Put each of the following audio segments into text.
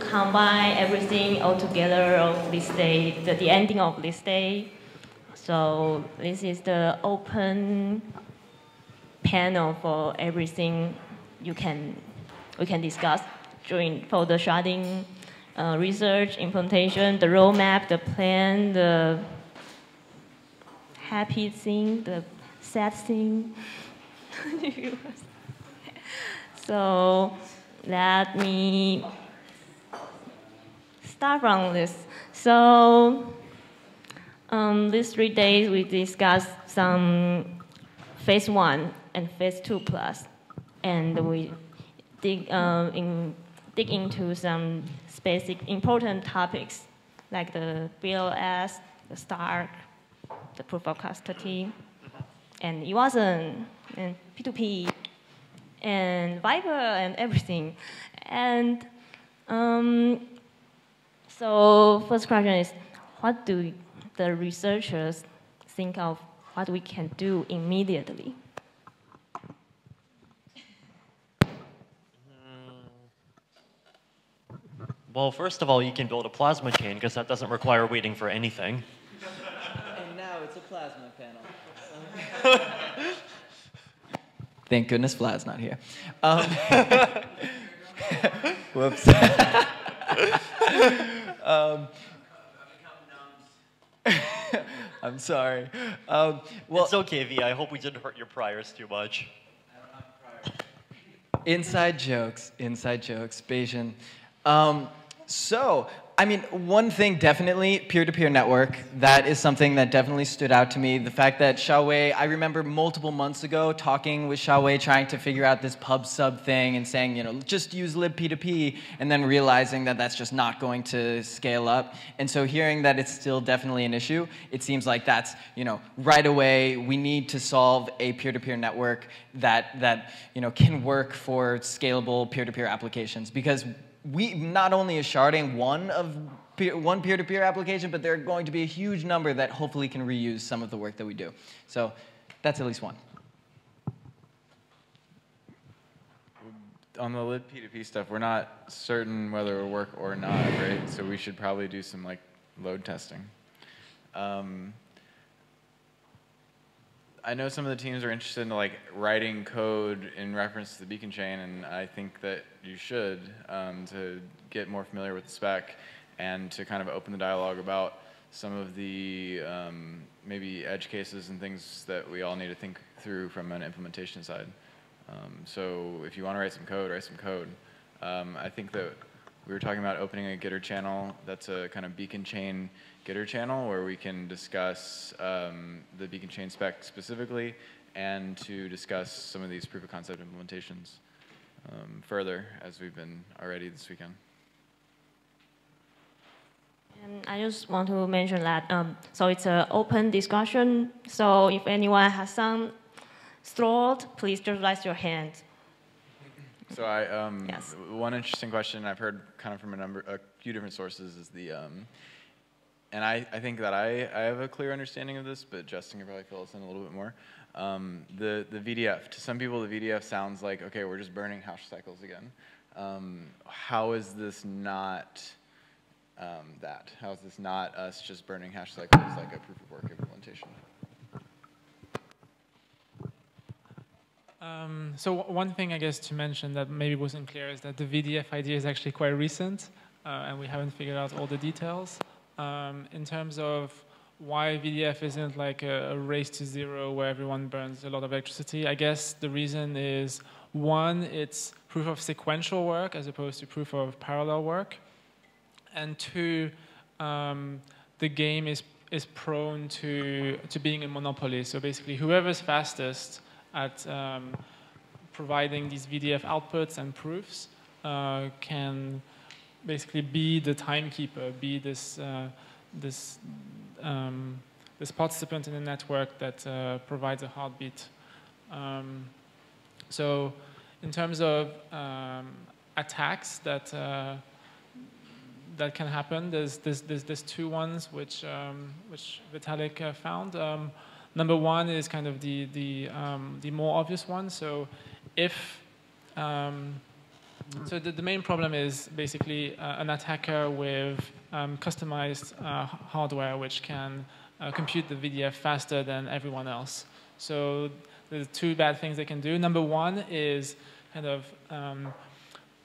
combine everything all together of this day, the, the ending of this day. So this is the open panel for everything you can we can discuss during for the sharding uh, research, implementation, the roadmap, the plan, the happy thing, the sad thing. so let me start from this. So um, these three days we discussed some phase one and phase two plus, and we dig, uh, in, dig into some basic important topics like the BLS, the STARK, the proof of custody, and EWASM, and P2P, and Vyper, and everything. And um, so first question is, what do the researchers think of what we can do immediately? Well, first of all, you can build a plasma chain because that doesn't require waiting for anything. And now it's a plasma panel. Thank goodness Vlad's not here. Um, whoops. Um, I'm sorry. Um, well, it's okay, V. I hope we didn't hurt your priors too much. Inside jokes, inside jokes, Bayesian. Um, so, I mean, one thing definitely, peer-to-peer network, that is something that definitely stood out to me. The fact that Hsiao-Wei, I remember multiple months ago talking with Hsiao-Wei trying to figure out this pub sub thing and saying, you know, just use libp2p, and then realizing that that's just not going to scale up. And so hearing that it's still definitely an issue, it seems like that's, you know, right away, we need to solve a peer-to-peer network that, that, you know, can work for scalable peer-to-peer -peer applications. Because we not only is sharding one of peer, one peer-to-peer application, but there are going to be a huge number that hopefully can reuse some of the work that we do. So that's at least one. On the libp2p stuff, we're not certain whether it will work or not, right? So we should probably do some like load testing. Um, I know some of the teams are interested in like writing code in reference to the beacon chain, and I think that you should um, to get more familiar with the spec and to kind of open the dialogue about some of the um, maybe edge cases and things that we all need to think through from an implementation side. Um, so if you want to write some code, write some code. Um, I think that we were talking about opening a Gitter channel that's a kind of beacon chain Gitter channel where we can discuss um, the beacon chain spec specifically and to discuss some of these proof of concept implementations um, further as we've been already this weekend. And I just want to mention that, um, so it's an open discussion, so if anyone has some thought, please just raise your hand. So I, um, yes. one interesting question I've heard kind of from a number, a few different sources is the, um, and I, I think that I, I have a clear understanding of this, but Justin can probably fill us in a little bit more. Um, the, the VDF, to some people, the VDF sounds like, okay, we're just burning hash cycles again. Um, how is this not um, that? How is this not us just burning hash cycles like a proof of work implementation? Um, so one thing I guess to mention that maybe wasn't clear is that the VDF idea is actually quite recent, uh, and we haven't figured out all the details um, in terms of why VDF isn't like a, a, race to zero where everyone burns a lot of electricity. I guess the reason is one, it's proof of sequential work as opposed to proof of parallel work. And two, um, the game is, is prone to, to being a monopoly. So basically, whoever's fastest at um, providing these VDF outputs and proofs uh, can basically be the timekeeper, be this, uh, this, um, this participant in the network that uh, provides a heartbeat. Um, so in terms of um, attacks that, uh, that can happen, there's, there's, there's, there's two ones which, um, which Vitalik uh, found. Um, number one is kind of the, the, um, the more obvious one. So if So the, the main problem is basically uh, an attacker with um, customized uh, hardware which can uh, compute the VDF faster than everyone else. So there's two bad things they can do. Number one is kind of um,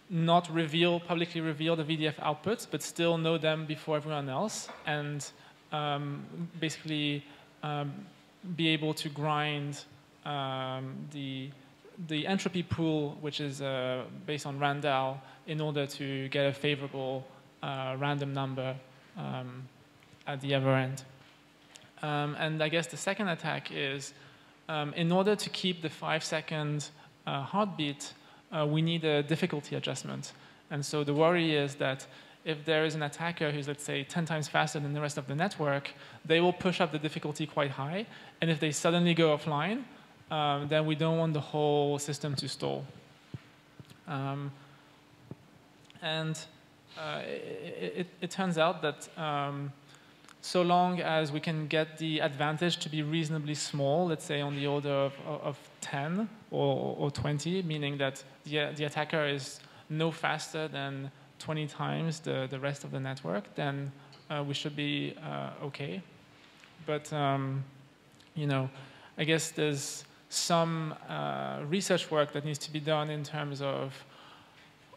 not reveal, publicly reveal the VDF outputs, but still know them before everyone else, and um, basically um, be able to grind um, the the entropy pool, which is uh, based on RANDAO, in order to get a favorable uh, random number um, at the other end. Um, and I guess the second attack is, um, in order to keep the five second uh, heartbeat, uh, we need a difficulty adjustment. And so the worry is that if there is an attacker who's, let's say, 10 times faster than the rest of the network, they will push up the difficulty quite high. And if they suddenly go offline, um, then we don't want the whole system to stall. Um, and uh, it, it, it, turns out that um, so long as we can get the advantage to be reasonably small, let's say on the order of, of 10 or, or 20, meaning that the, the attacker is no faster than 20 times the, the rest of the network, then uh, we should be uh, okay. But, um, you know, I guess there's some uh, research work that needs to be done in terms of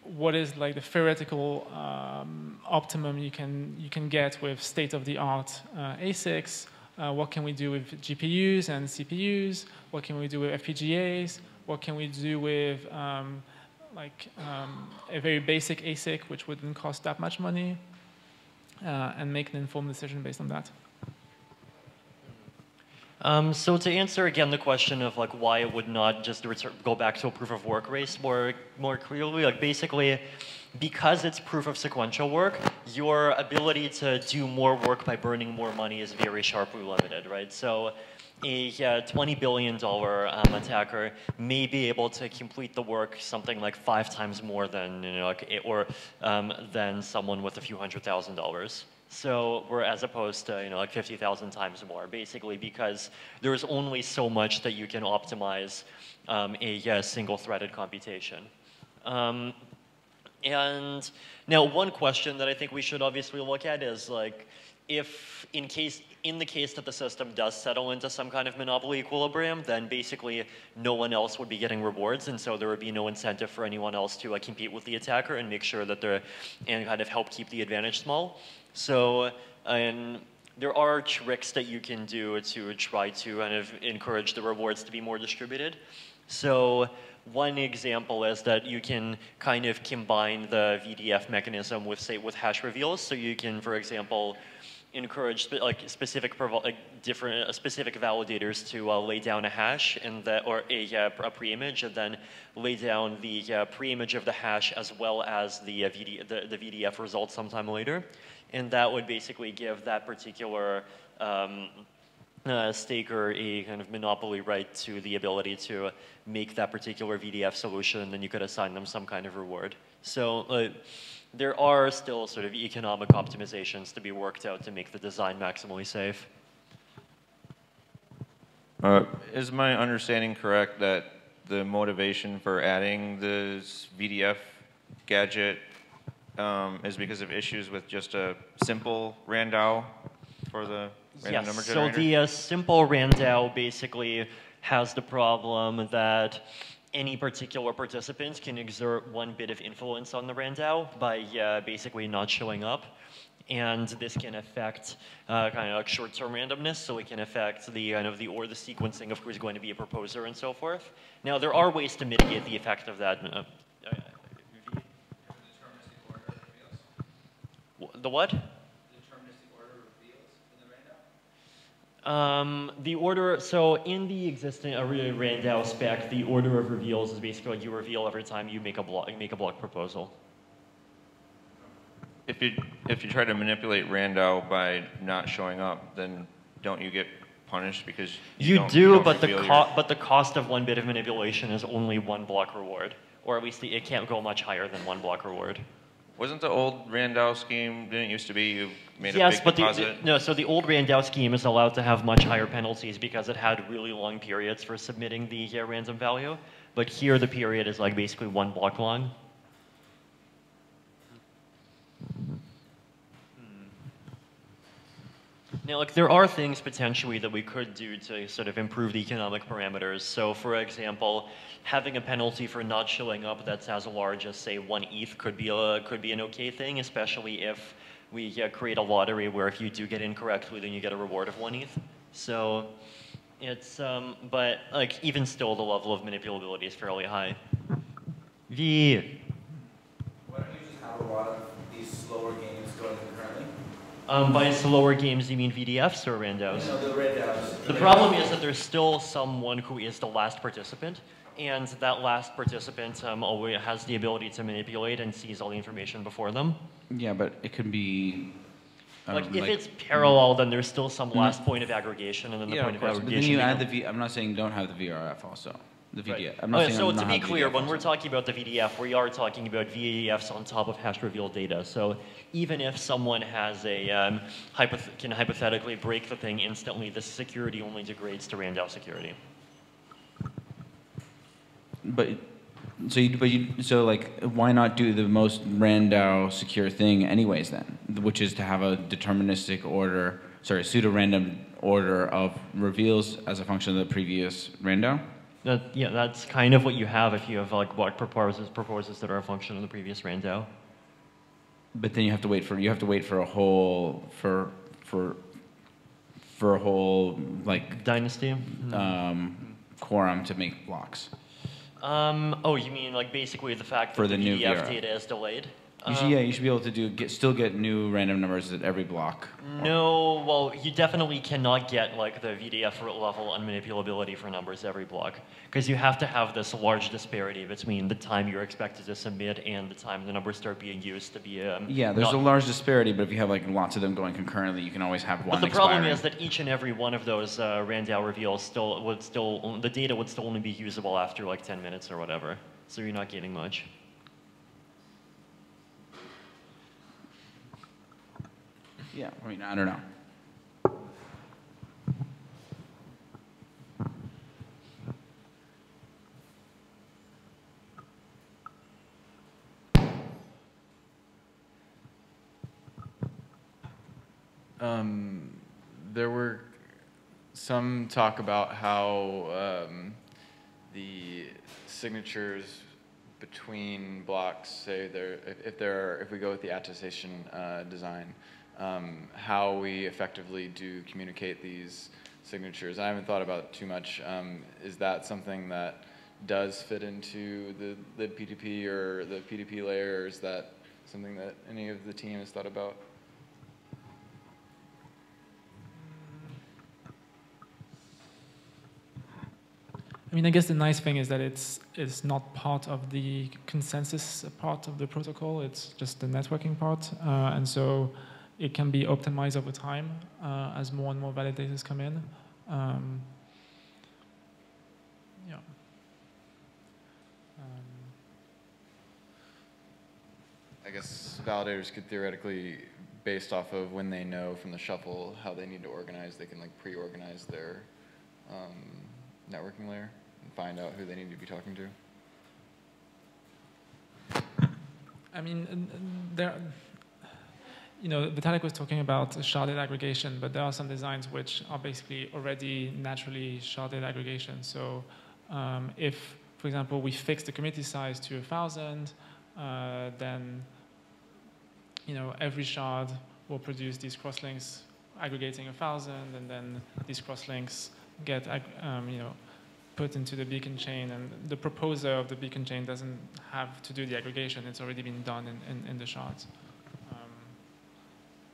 what is like the theoretical um, optimum you can you can get with state-of-the-art uh, ASICs. Uh, what can we do with GPUs and CPUs? What can we do with FPGAs? What can we do with um, like um, a very basic ASIC, which wouldn't cost that much money, uh, and make an informed decision based on that. Um, so to answer again the question of like why it would not just return, go back to a proof of work race more more clearly, like basically because it's proof of sequential work, your ability to do more work by burning more money is very sharply limited, right? So a uh, $20 billion um, attacker may be able to complete the work something like five times more than, you know, like, or um, than someone with a few hundred thousand dollars. So we're as opposed to you know like 50,000 times more, basically because there's only so much that you can optimize um, a, a single-threaded computation. Um, and now one question that I think we should obviously look at is like if in case in the case that the system does settle into some kind of monopoly equilibrium, then basically no one else would be getting rewards, and so there would be no incentive for anyone else to uh, compete with the attacker and make sure that they're and kind of help keep the advantage small. So, and there are tricks that you can do to try to kind of encourage the rewards to be more distributed. So one example is that you can kind of combine the VDF mechanism with, say, with hash reveals. So you can, for example, encourage like specific like different uh, specific validators to uh, lay down a hash and that or a, uh, a pre-image and then lay down the uh, pre-image of the hash as well as the, uh, VD, the, the VDF result sometime later and that would basically give that particular um, uh, staker a kind of monopoly right to the ability to make that particular VDF solution, and then you could assign them some kind of reward. So there are still sort of economic optimizations to be worked out to make the design maximally safe. Uh, is my understanding correct that the motivation for adding this VDF gadget um, is because of issues with just a simple RANDAO for the random yes, number So the uh, simple RANDAO basically has the problem that any particular participant can exert one bit of influence on the RANDAO by uh, basically not showing up. And this can affect uh, kind of like short-term randomness, so it can affect the kind of the or the sequencing of who's going to be a proposer and so forth. Now there are ways to mitigate the effect of that. Uh, The what? Um, the order, so in the existing uh, RANDAO spec, the order of reveals is basically you reveal every time you make a block, make a block proposal. If you if you try to manipulate RANDAO by not showing up, then don't you get punished because you, you do, you but the co- but the cost of one bit of manipulation is only one block reward, or at least the, it can't go much higher than one block reward. Wasn't the old RANDAO scheme, didn't it used to be you made yes, a big but deposit? The, no, so the old RANDAO scheme is allowed to have much higher penalties because it had really long periods for submitting the uh, random value. But here the period is like basically one block long. Now, like, there are things potentially that we could do to sort of improve the economic parameters. So, for example, having a penalty for not showing up that's as large as, say, one ETH could be a could be an okay thing, especially if we uh, create a lottery where if you do get incorrectly, then you get a reward of one ETH. So, it's um, but like even still, the level of manipulability is fairly high. V. Why don't you just have a lot of these slower games? Um, by slower games, you mean VDFs or RANDAOs? You know, the red dots. The problem is that there's still someone who is the last participant, and that last participant um, always has the ability to manipulate and sees all the information before them. Yeah, but it could be. um, Like if it's parallel, then there's still some last point of aggregation, and then the yeah, point of of, course. But aggregation. then you add the V. I'm not saying don't have the VRF also. The VDF. Right. I'm not Okay, saying so not to be clear, VDF when we're talking about the VDF, we are talking about VDFs on top of hash revealed data. So even if someone has a um, hypoth- can hypothetically break the thing instantly, the security only degrades to RANDAO security. But so you, but you, so like, why not do the most RANDAO secure thing anyways then, which is to have a deterministic order, sorry, pseudo-random order of reveals as a function of the previous RANDAO? That, yeah, that's kind of what you have if you have like block proposes proposes that are a function of the previous RANDAO. But then you have to wait for you have to wait for a whole for for for a whole like Dynasty. um, quorum to make blocks. Um, oh, you mean like basically the fact that For the the, new VDF VRF. data is delayed? You should, yeah, you should be able to do get still get new random numbers at every block. No, well, you definitely cannot get like the VDF level unmanipulability for numbers every block because you have to have this large disparity between the time you're expected to submit and the time the numbers start being used to be. Um, Yeah, there's a large disparity, but if you have like lots of them going concurrently, you can always have one. But the problem expiring. is that each and every one of those uh, RANDAO reveals still would still the data would still only be usable after like 10 minutes or whatever. So you're not getting much. Yeah, I mean, I don't know. Um, there were some talk about how um, the signatures between blocks, say there, if, if there are, if we go with the attestation uh, design, um, how we effectively do communicate these signatures. I haven't thought about too much. Um, is that something that does fit into the libp2p or the P2P layer, or is that something that any of the team has thought about? I mean, I guess the nice thing is that it's it's not part of the consensus part of the protocol. It's just the networking part, uh, and so it can be optimized over time uh, as more and more validators come in. Um, yeah. Um, I guess validators could theoretically, based off of when they know from the shuffle how they need to organize, they can like pre-organize their um, networking layer and find out who they need to be talking to. I mean, there, you know, Vitalik was talking about sharded aggregation, but there are some designs which are basically already naturally sharded aggregation. So um, if, for example, we fix the committee size to a thousand, uh, then you know every shard will produce these crosslinks aggregating a thousand, and then these crosslinks get um, you know put into the beacon chain, and the proposer of the beacon chain doesn't have to do the aggregation. It's already been done in, in, in the shards.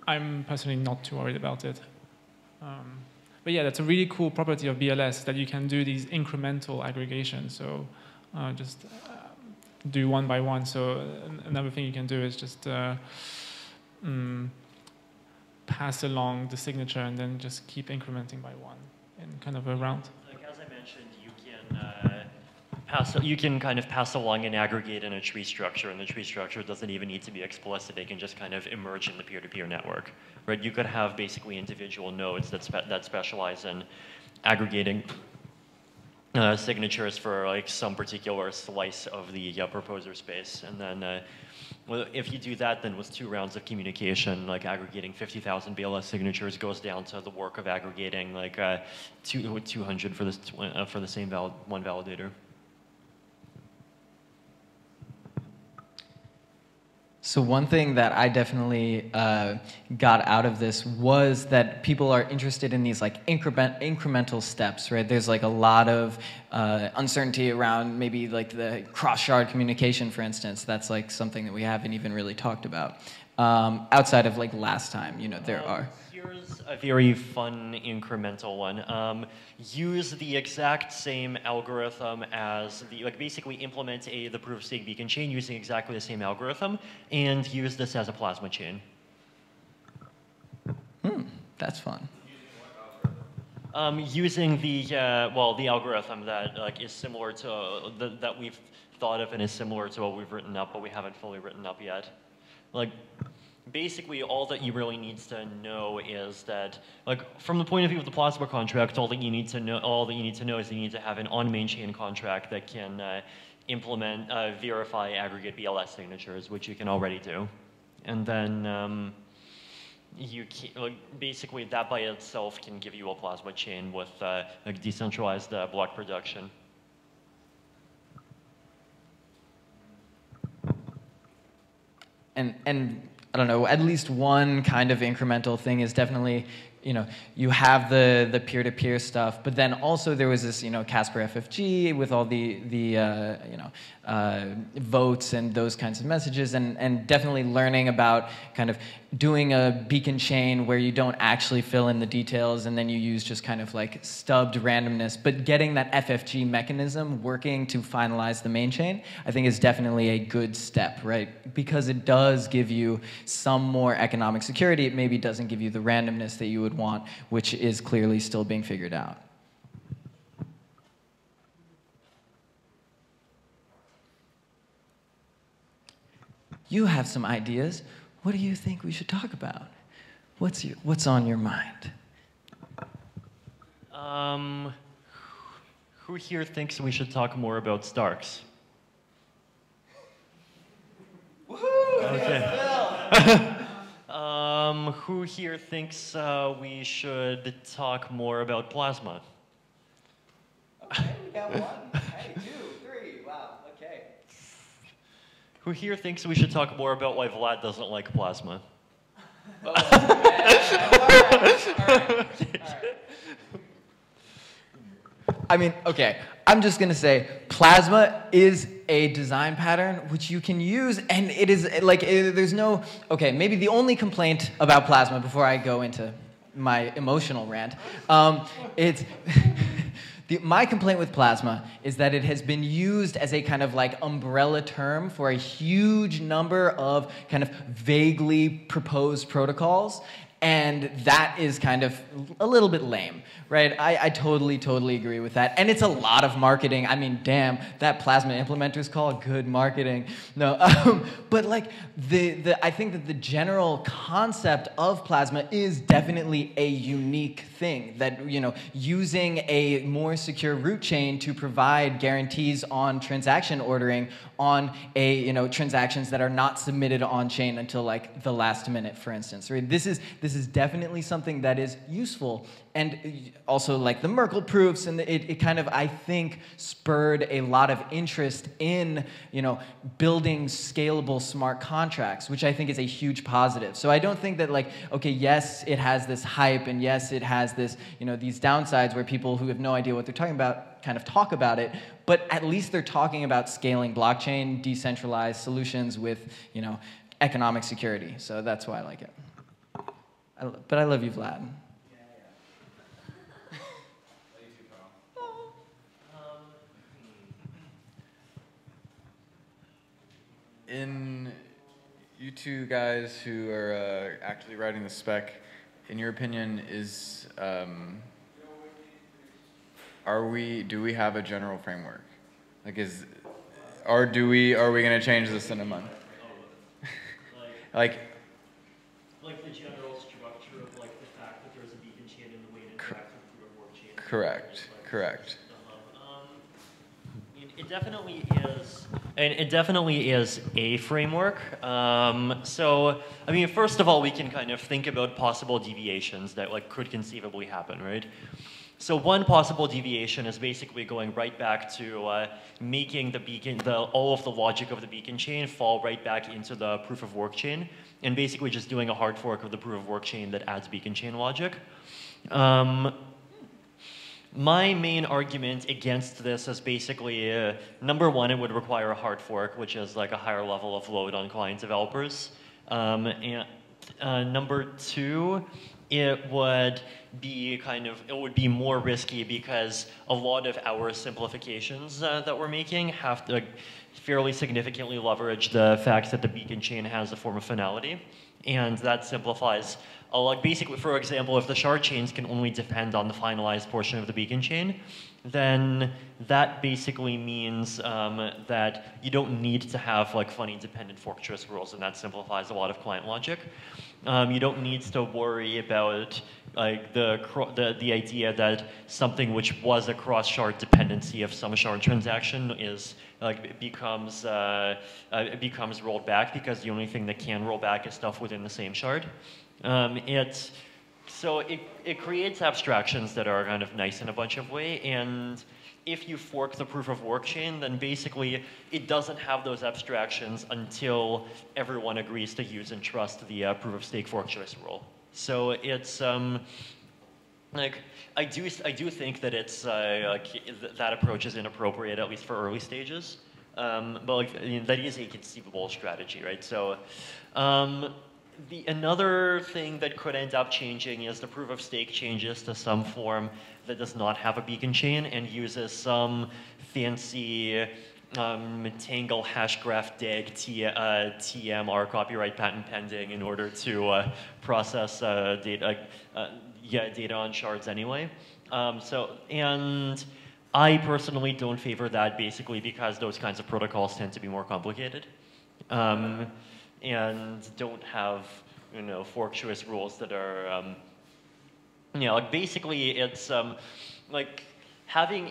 Um, I'm personally not too worried about it. Um, but yeah, that's a really cool property of BLS that you can do these incremental aggregations. So uh, just uh, do one by one. So another thing you can do is just uh, mm, pass along the signature and then just keep incrementing by one in kind of a round. Like as I mentioned, you can uh, pass. You can kind of pass along and aggregate in a tree structure, and the tree structure doesn't even need to be explicit. They can just kind of emerge in the peer-to-peer network, right? You could have basically individual nodes that spe- that specialize in aggregating uh, signatures for like some particular slice of the uh, proposer space, and then uh, well, if you do that, then with two rounds of communication, like aggregating 50,000 BLS signatures goes down to the work of aggregating like uh, two, 200 for this uh, for the same val- one validator. So one thing that I definitely uh, got out of this was that people are interested in these like increment incremental steps, right? There's like a lot of uh, uncertainty around maybe like the cross-shard communication, for instance. That's like something that we haven't even really talked about. Um, outside of like last time, you know, there are. A very fun incremental one. Um, use the exact same algorithm as the like basically implement a the proof of stake beacon chain using exactly the same algorithm and use this as a plasma chain. Hmm, that's fun. Um, using the uh, well, the algorithm that like is similar to uh, the, that we've thought of and is similar to what we've written up, but we haven't fully written up yet. Like, basically, all that you really need to know is that, like, from the point of view of the Plasma contract, all that you need to know, all that you need to know is you need to have an on-main chain contract that can uh, implement, uh, verify aggregate BLS signatures, which you can already do, and then. Um, you can, like, basically that by itself can give you a plasma chain with uh, like decentralized uh, block production. and and I don't know, at least one kind of incremental thing is definitely, you know, you have the the peer-to-peer stuff, but then also there was this, you know, Casper FFG with all the the uh, you know uh, votes and those kinds of messages, and and definitely learning about kind of doing a beacon chain where you don't actually fill in the details and then you use just kind of like stubbed randomness, but getting that FFG mechanism working to finalize the main chain, I think is definitely a good step, right? Because it does give you some more economic security. It maybe doesn't give you the randomness that you would want, which is clearly still being figured out. You have some ideas. What do you think we should talk about? What's, your, what's on your mind? Um, who here thinks we should talk more about STARKs? Okay. um, who here thinks uh, we should talk more about plasma? Okay, we got one. Hey, two, three. Wow, okay. Who here thinks we should talk more about why Vlad doesn't like plasma? I mean, okay, I'm just gonna say plasma is a design pattern which you can use, and it is like, eh, there's no, okay, maybe the only complaint about plasma before I go into my emotional rant, um, it's, the, my complaint with plasma is that it has been used as a kind of like umbrella term for a huge number of kind of vaguely proposed protocols, and that is kind of a little bit lame, right? I, I totally, totally agree with that. And it's a lot of marketing. I mean, damn, that Plasma implementers call good marketing. No, um, but like the, the, I think that the general concept of Plasma is definitely a unique thing. That you know, using a more secure root chain to provide guarantees on transaction ordering on a you know transactions that are not submitted on chain until like the last minute, for instance. Right? This is this is definitely something that is useful and also like the Merkle proofs, and it, it kind of I think spurred a lot of interest in you know building scalable smart contracts, which I think is a huge positive. So I don't think that like okay, yes, it has this hype, and yes, it has this you know these downsides where people who have no idea what they're talking about kind of talk about it, but at least they're talking about scaling blockchain, decentralized solutions with you know economic security. So that's why I like it. I, but I love you, Vlad. In you two guys who are uh, actually writing the spec, in your opinion, is um, are we do we have a general framework? Like is or do we are we going to change this in a month? like Like the general structure of like the fact that there's a beacon chain and the way it Cor- interacts with proof of work chain. Correct, correct. It definitely is, and it definitely is a framework. Um, so, I mean, first of all, we can kind of think about possible deviations that like could conceivably happen, right? So one possible deviation is basically going right back to uh, making the beacon, the, all of the logic of the beacon chain fall right back into the proof of work chain, and basically just doing a hard fork of the proof of work chain that adds beacon chain logic. Um, my main argument against this is basically, uh, number one, it would require a hard fork, which is like a higher level of load on client developers. Um, and uh, number two, it would be kind of, it would be more risky because a lot of our simplifications uh, that we're making have to fairly significantly leverage the fact that the beacon chain has a form of finality. And that simplifies a lot. Basically, for example, if the shard chains can only depend on the finalized portion of the beacon chain, then that basically means um, that you don't need to have like funny dependent fork choice rules, and that simplifies a lot of client logic. Um, you don't need to worry about like the, the the idea that something which was a cross shard dependency of some shard transaction is like becomes uh, uh, becomes rolled back because the only thing that can roll back is stuff within the same shard. Um, it's so it, it creates abstractions that are kind of nice in a bunch of way, and if you fork the proof of work chain, then basically it doesn't have those abstractions until everyone agrees to use and trust the uh, proof of stake fork choice rule. So it's um, like I do I do think that it's uh, like th that approach is inappropriate at least for early stages, um, but like I mean, that is a conceivable strategy, right? So. Um, the, another thing that could end up changing is the proof of stake changes to some form that does not have a beacon chain and uses some fancy um, Tangle hashgraph DAG T, uh, TMR copyright patent pending in order to uh, process uh, data, uh, yeah, data on shards anyway. Um, so, and I personally don't favor that basically because those kinds of protocols tend to be more complicated. Um, and don't have you know choice rules that are um, you know like basically it's um, like having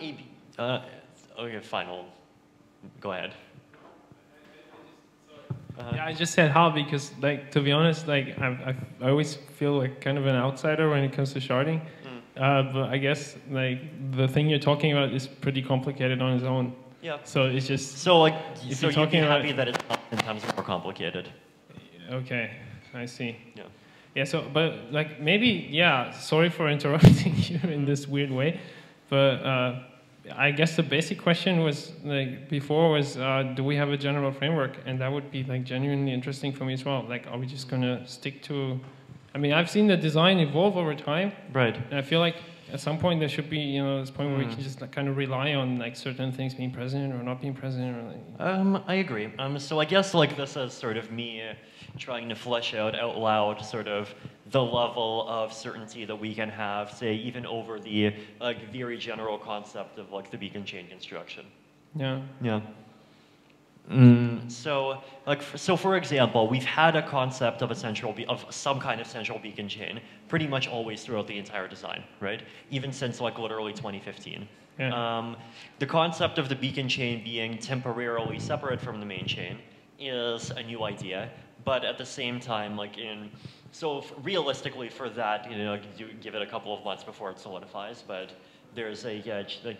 a uh, okay final go ahead. Uh, yeah, I just said how because, like, to be honest, like, I, I always feel like kind of an outsider when it comes to sharding. Mm. Uh, but I guess, like, the thing you're talking about is pretty complicated on its own. Yeah. So it's just. So, like, if so you're talking you'd be happy about, that it's ten times more complicated. Okay, I see. Yeah. Yeah. So, but like maybe, yeah. Sorry for interrupting you in this weird way, but uh, I guess the basic question was like before was, uh, do we have a general framework? And that would be like genuinely interesting for me as well. Like, are we just gonna stick to? I mean, I've seen the design evolve over time. Right. And I feel like at some point there should be you know this point where we can just like, kind of rely on like certain things being present or not being present or like, um i agree. Um so i guess like this is sort of me trying to flesh out out loud sort of the level of certainty that we can have say even over the like very general concept of like the beacon chain construction. Yeah. Yeah Mm, so, like, so for example, we've had a concept of a central, of some kind of central beacon chain pretty much always throughout the entire design, right? Even since like literally 2015. Yeah. Um, the concept of the beacon chain being temporarily separate from the main chain is a new idea, but at the same time, like in, so realistically for that, you know, you give it a couple of months before it solidifies, but there's a, yeah, like,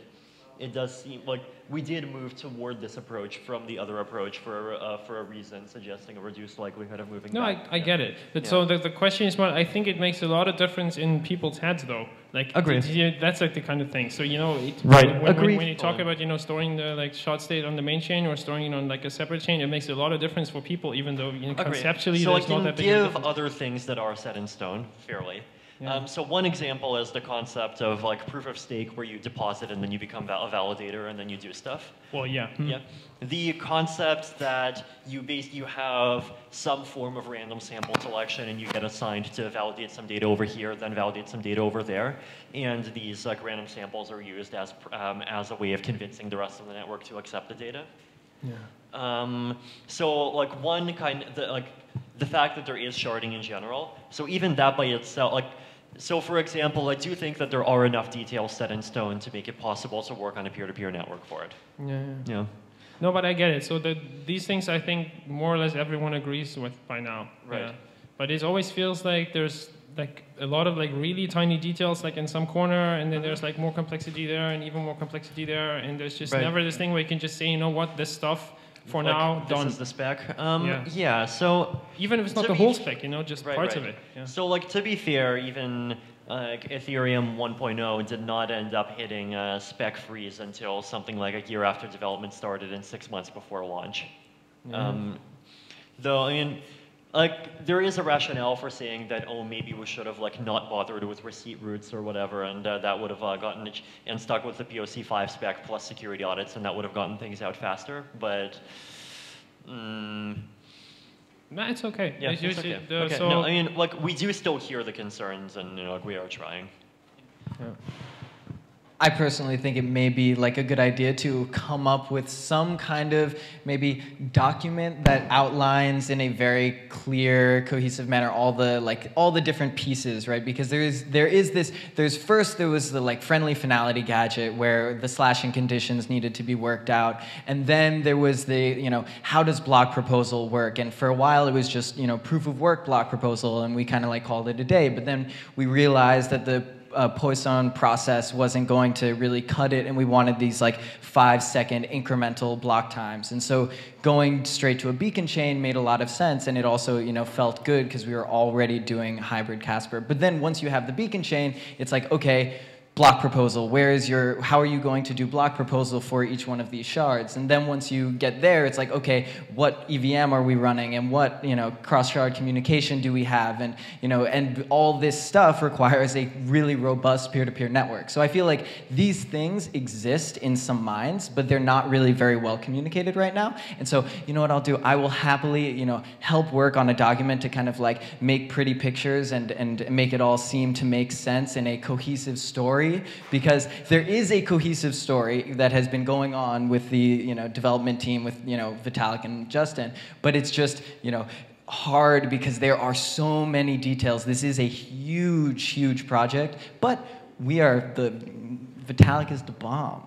it does seem like we did move toward this approach from the other approach for uh, for a reason, suggesting a reduced likelihood of moving. No, back. I, I get it. But yeah. so the, the question is, what I think it makes a lot of difference in people's heads, though. Like, agree. That's like the kind of thing. So you know, it, right? When, when, when, you talk about you know storing the like shard state on the main chain or storing it on like a separate chain, it makes a lot of difference for people, even though you know, conceptually so there's I can not that big. give other things that are set in stone fairly. Yeah. Um, so one example is the concept of like proof of stake where you deposit and then you become a validator and then you do stuff. Well, yeah. Hmm. Yeah. The concept that you base you have some form of random sample selection and you get assigned to validate some data over here, then validate some data over there, and these like random samples are used as um, as a way of convincing the rest of the network to accept the data. Yeah. Um, so like one kind, the, like the fact that there is sharding in general. So even that by itself, like So, for example, I do think that there are enough details set in stone to make it possible to work on a peer-to-peer network for it. Yeah. Yeah. No, but I get it. So the, these things, I think, more or less everyone agrees with by now. Right. Yeah. But it always feels like there's like a lot of like really tiny details, like in some corner, and then there's like more complexity there, and even more complexity there, and there's just Right. never this thing where you can just say, you know what, this stuff for Like, now this done. is the spec. Um, Yeah. yeah. So even if it's not the whole spec, you know, just Right, parts right. of it. Yeah. So, like to be fair, even uh, Ethereum 1.0 did not end up hitting uh, spec freeze until something like a year after development started and six months before launch. Um, though, I mean, like there is a rationale for saying that oh maybe we should have like not bothered with receipt roots or whatever, and uh, that would have uh, gotten it and stuck with the POC 5 spec plus security audits, and that would have gotten things out faster. But mm, Nah, it's okay. yeah, It's it's okay. the- okay. so- No, I mean, like we do still hear the concerns, and you know, like we are trying. I personally think it may be like a good idea to come up with some kind of maybe document that outlines in a very clear, cohesive manner all the like all the different pieces, right? Because there is there is this there's first there was the like friendly finality gadget where the slashing conditions needed to be worked out, and then there was the you know how does block proposal work? And for a while it was just you know proof of work block proposal, and we kind of like called it a day. But then we realized that the uh, Poisson process wasn't going to really cut it, and we wanted these like five second incremental block times. And so going straight to a beacon chain made a lot of sense, and it also you know felt good because we were already doing hybrid Casper. But then once you have the beacon chain, it's like okay. Block proposal. Where is your? How are you going to do block proposal for each one of these shards? And then once you get there, it's like, okay, what EVM are we running, and what you know cross-shard communication do we have, and you know, and all this stuff requires a really robust peer-to-peer network. So I feel like these things exist in some minds, but they're not really very well communicated right now. And so you know what I'll do? I will happily you know help work on a document to kind of like make pretty pictures and and make it all seem to make sense in a cohesive story because there is a cohesive story that has been going on with the you know development team with you know Vitalik and Justin, but it's just you know hard because there are so many details. This is a huge, huge project, but we are the Vitalik is the bomb.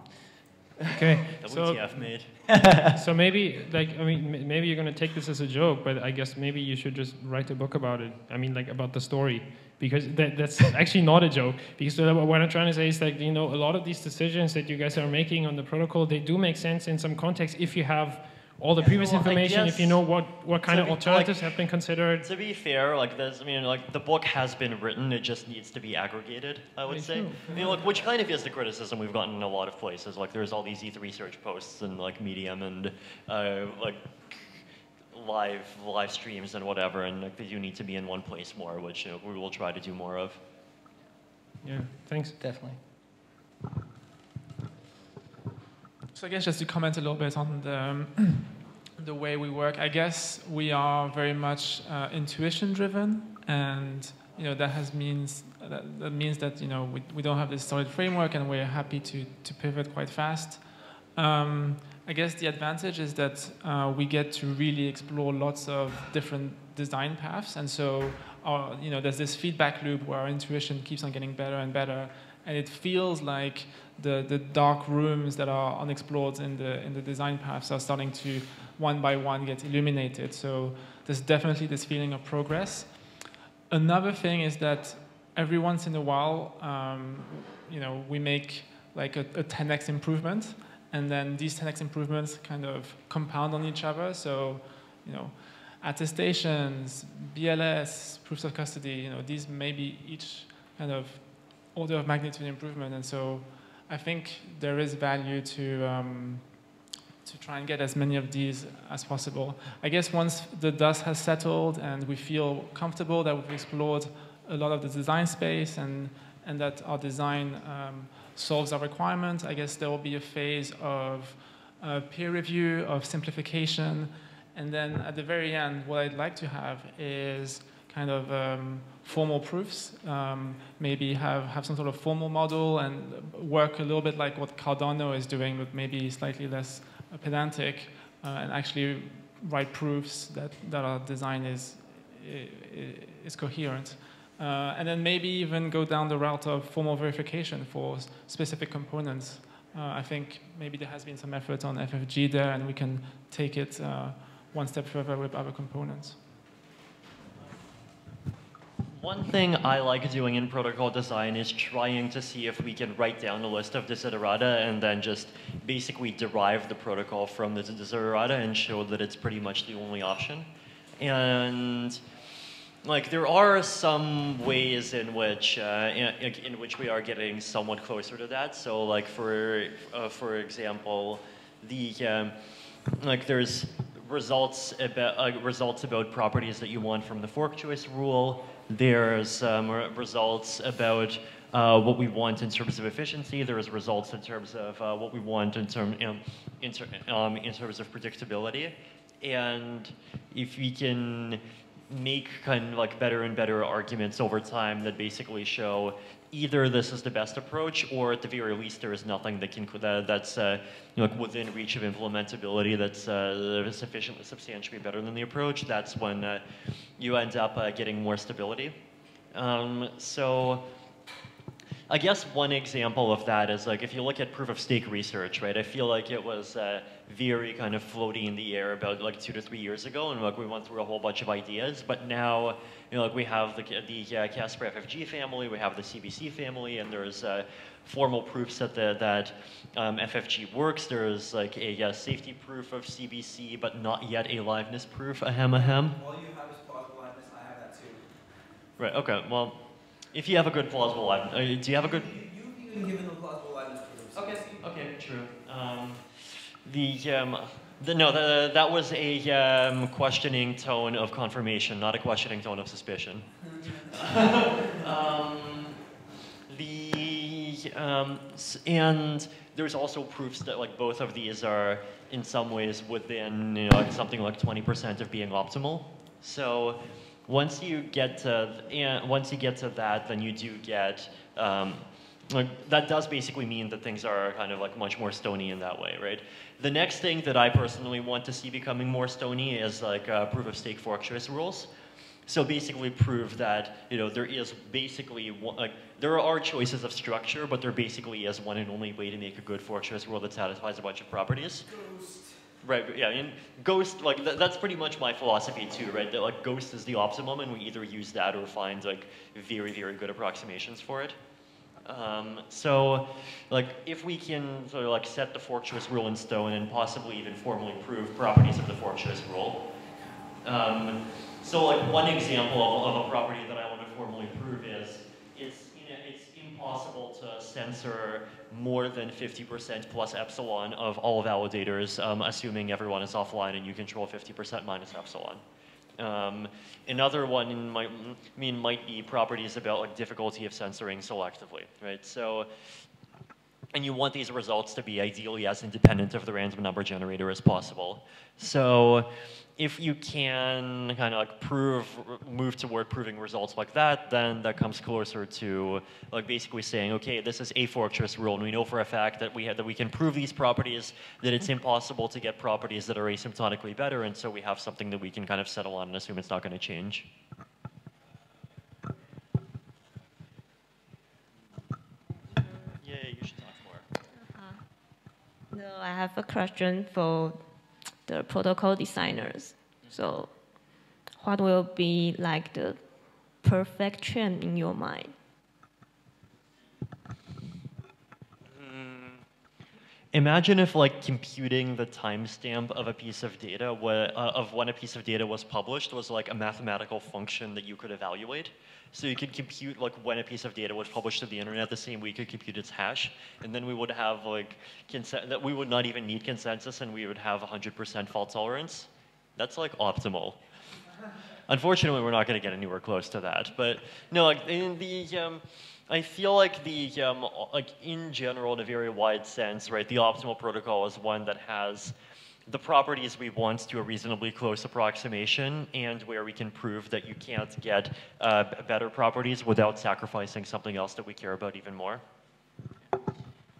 Okay. So, WTF made. so maybe like I mean maybe you're gonna take this as a joke, but I guess maybe you should just write a book about it. I mean like about the story because that, that's actually not a joke. Because what I'm trying to say is that you know a lot of these decisions that you guys are making on the protocol they do make sense in some context if you have all the previous well, information, if you know what what kind of be- like- alternatives have been considered. To be fair, like there's, I mean, like the book has been written. It just needs to be aggregated. I would say. I mean, like which kind of is the criticism we've gotten in a lot of places. Like there's all these ETH research posts and like Medium and uh, like live live streams and whatever, and like they do need to be in one place more, which you know, we will try to do more of. Yeah. Thanks. Definitely. So I guess just to comment a little bit on the, um, the way we work, I guess we are very much uh, intuition driven, and you know that has means that, that means that you know we, we don't have this solid framework, and we're happy to to pivot quite fast. Um, I guess the advantage is that uh, we get to really explore lots of different design paths, and so our, you know there's this feedback loop where our intuition keeps on getting better and better, and it feels like the, the dark rooms that are unexplored in the in the design paths are starting to one by one get illuminated. So there's definitely this feeling of progress. Another thing is that every once in a while, um, you know, we make like a, a 10x improvement, and then these 10x improvements kind of compound on each other. So, you know, attestations, BLS, proofs of custody, you know, these may be each kind of order of magnitude improvement, and so I think there is value to um, to try and get as many of these as possible. I guess once the dust has settled and we feel comfortable that we've explored a lot of the design space and and that our design um, solves our requirement, I guess there will be a phase of uh, peer review, of simplification, and then at the very end, what I'd like to have is kind of um, formal proofs, um, maybe have, have some sort of formal model and work a little bit like what Cardano is doing, but maybe slightly less pedantic, uh, and actually write proofs that, that our design is, is coherent. Uh, and then maybe even go down the route of formal verification for specific components. Uh, I think maybe there has been some effort on FFG there, and we can take it uh, one step further with other components. One thing I like doing in protocol design is trying to see if we can write down a list of desiderata and then just basically derive the protocol from the desiderata and show that it's pretty much the only option. And like there are some ways in which uh, in, in which we are getting somewhat closer to that. So like for uh, for example, the um, like there's results about uh, results about properties that you want from the fork choice rule. There's um, re- results about uh, what we want in terms of efficiency. There's results in terms of uh, what we want in, term, um, in, ter- um, in terms of predictability. And if we can make kind of like better and better arguments over time that basically show either this is the best approach or at the very least there is nothing that can that, that's uh, you know, like within reach of implementability that's uh, sufficiently substantially better than the approach that's when uh, you end up uh, getting more stability. Um, so I guess one example of that is like if you look at proof of stake research, right? I feel like it was uh, very kind of floating in the air about like two to three years ago, and like we went through a whole bunch of ideas. But now, you know, like we have the the uh, Casper FFG family, we have the CBC family, and there's uh, formal proofs that the, that um, FFG works. There's like a uh, safety proof of CBC, but not yet a liveness proof. Ahem, ahem. All you have is plausible liveness. I have that too. Right. Okay. Well, if you have a good plausible liveness, uh, do you have a good? You've even given the plausible proof. Okay. Okay. True. Um, the um, the no, the, that was a um, questioning tone of confirmation, not a questioning tone of suspicion. um, the um, and there's also proofs that like both of these are in some ways within you know like something like 20% of being optimal. So once you get to and once you get to that, then you do get um, like that does basically mean that things are kind of like much more stony in that way, right? The next thing that I personally want to see becoming more stony is like uh, proof of stake fork choice rules. So basically prove that, you know, there is basically, one, like, there are choices of structure, but there basically is one and only way to make a good fork choice rule that satisfies a bunch of properties. Right, yeah, and Ghost, like, th- that's pretty much my philosophy too, right? That, like, Ghost is the optimum, and we either use that or find, like, very, very good approximations for it. Um, so, like, if we can sort of, like, set the fork choice rule in stone and possibly even formally prove properties of the fork choice rule, um, so like one example of, of a property that I want to formally prove is it's impossible to censor more than 50% plus epsilon of all validators, um, assuming everyone is offline and you control 50% minus epsilon. Um, another one might I mean might be properties about like difficulty of censoring selectively, right? So and you want these results to be ideally as independent of the random number generator as possible. So if you can kind of like prove, move toward proving results like that, then that comes closer to like basically saying, okay, this is a fork choice rule, and we know for a fact that we have, that we can prove these properties, that it's impossible to get properties that are asymptotically better, and so we have something that we can kind of settle on and assume it's not going to change. Yeah, you should talk more. No, I have a question for the protocol designers. So, what will be like the perfect chain in your mind? Imagine if like computing the timestamp of a piece of data, uh, of when a piece of data was published, was like a mathematical function that you could evaluate. So you could compute like when a piece of data was published to the internet the same way you could compute its hash, and then we would have like consen- that we would not even need consensus, and we would have 100% fault tolerance. That's like optimal. Unfortunately, we're not going to get anywhere close to that. But no, like in the, um, I feel like the, um, like in general, in a very wide sense, right, the optimal protocol is one that has the properties we want to a reasonably close approximation, and where we can prove that you can't get uh, better properties without sacrificing something else that we care about even more.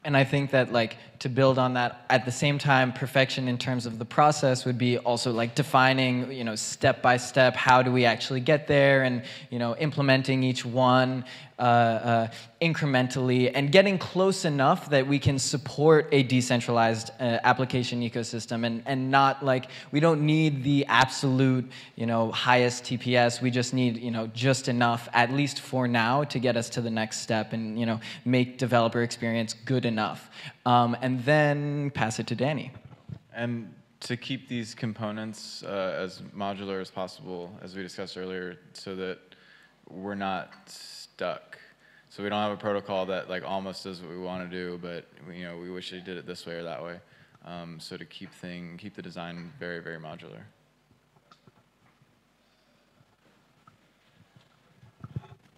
And I think that like to build on that, at the same time, perfection in terms of the process would be also like defining, you know, step by step, how do we actually get there, and you know, implementing each one uh, uh, incrementally, and getting close enough that we can support a decentralized uh, application ecosystem, and and not like we don't need the absolute, you know, highest TPS. We just need, you know, just enough, at least for now, to get us to the next step, and you know, make developer experience good enough. Um, and then pass it to Danny. And to keep these components uh, as modular as possible, as we discussed earlier, so that we're not stuck. So we don't have a protocol that like almost does what we want to do, but you know we wish they did it this way or that way. Um, so to keep thing, keep the design very very modular.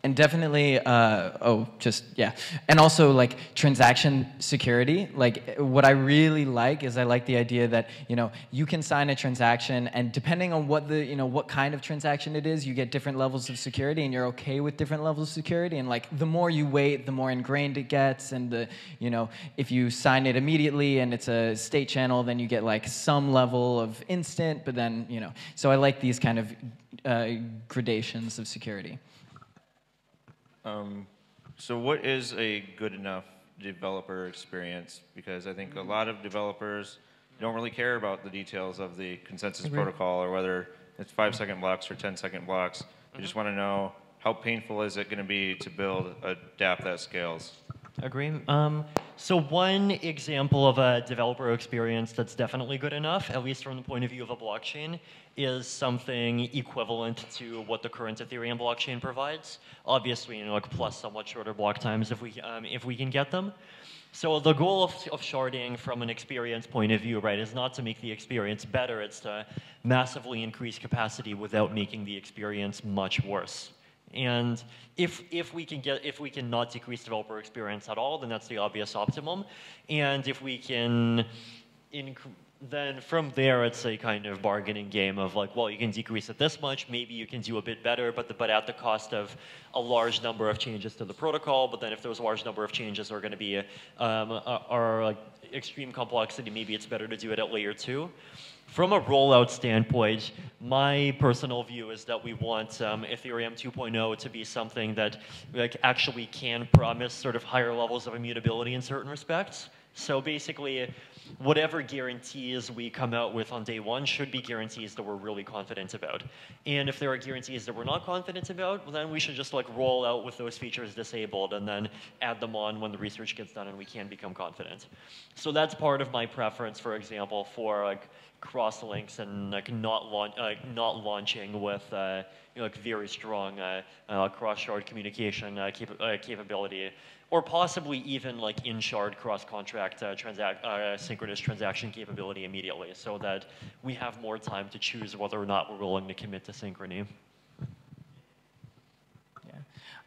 And definitely uh, oh just yeah. And also like transaction security. Like what i really like is i like the idea that you know you can sign a transaction and depending on what the you know what kind of transaction it is you get different levels of security and you're okay with different levels of security. And like the more you wait the more ingrained it gets and the you know if you sign it immediately and it's a state channel then you get like some level of instant but then you know. So i like these kind of uh, gradations of security um, so what is a good enough developer experience? Because I think a lot of developers don't really care about the details of the consensus Agreed. protocol or whether it's five second blocks or 10 second blocks. They just want to know how painful is it going to be to build a dApp that scales? Agree. Um, so one example of a developer experience that's definitely good enough, at least from the point of view of a blockchain, is something equivalent to what the current Ethereum blockchain provides. Obviously, you know, like plus somewhat shorter block times if we um, if we can get them. So the goal of, of sharding from an experience point of view, right, is not to make the experience better, it's to massively increase capacity without making the experience much worse. And if, if we can get if we can not decrease developer experience at all, then that's the obvious optimum. And if we can then from there it's a kind of bargaining game of like, well, you can decrease it this much, maybe you can do a bit better, but the, but at the cost of a large number of changes to the protocol. But then if those large number of changes are going to be um, are like extreme complexity, maybe it's better to do it at layer two. From a rollout standpoint, my personal view is that we want um, Ethereum 2.0 to be something that like actually can promise sort of higher levels of immutability in certain respects. So basically, whatever guarantees we come out with on day one should be guarantees that we're really confident about. And if there are guarantees that we're not confident about, well, then we should just like roll out with those features disabled and then add them on when the research gets done and we can become confident. So that's part of my preference, for example, for like cross links and like not launch, uh, not launching with uh, you know, like very strong uh, uh cross shard communication uh, cap uh, capability or possibly even like in-shard cross-contract uh, transac uh, synchronous transaction capability immediately so that we have more time to choose whether or not we're willing to commit to synchrony.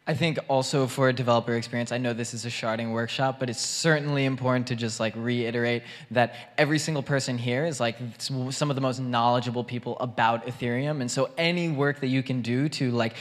I think also for a developer experience, I know this is a sharding workshop, but it's certainly important to just like reiterate that every single person here is like some of the most knowledgeable people about Ethereum. And so any work that you can do to like,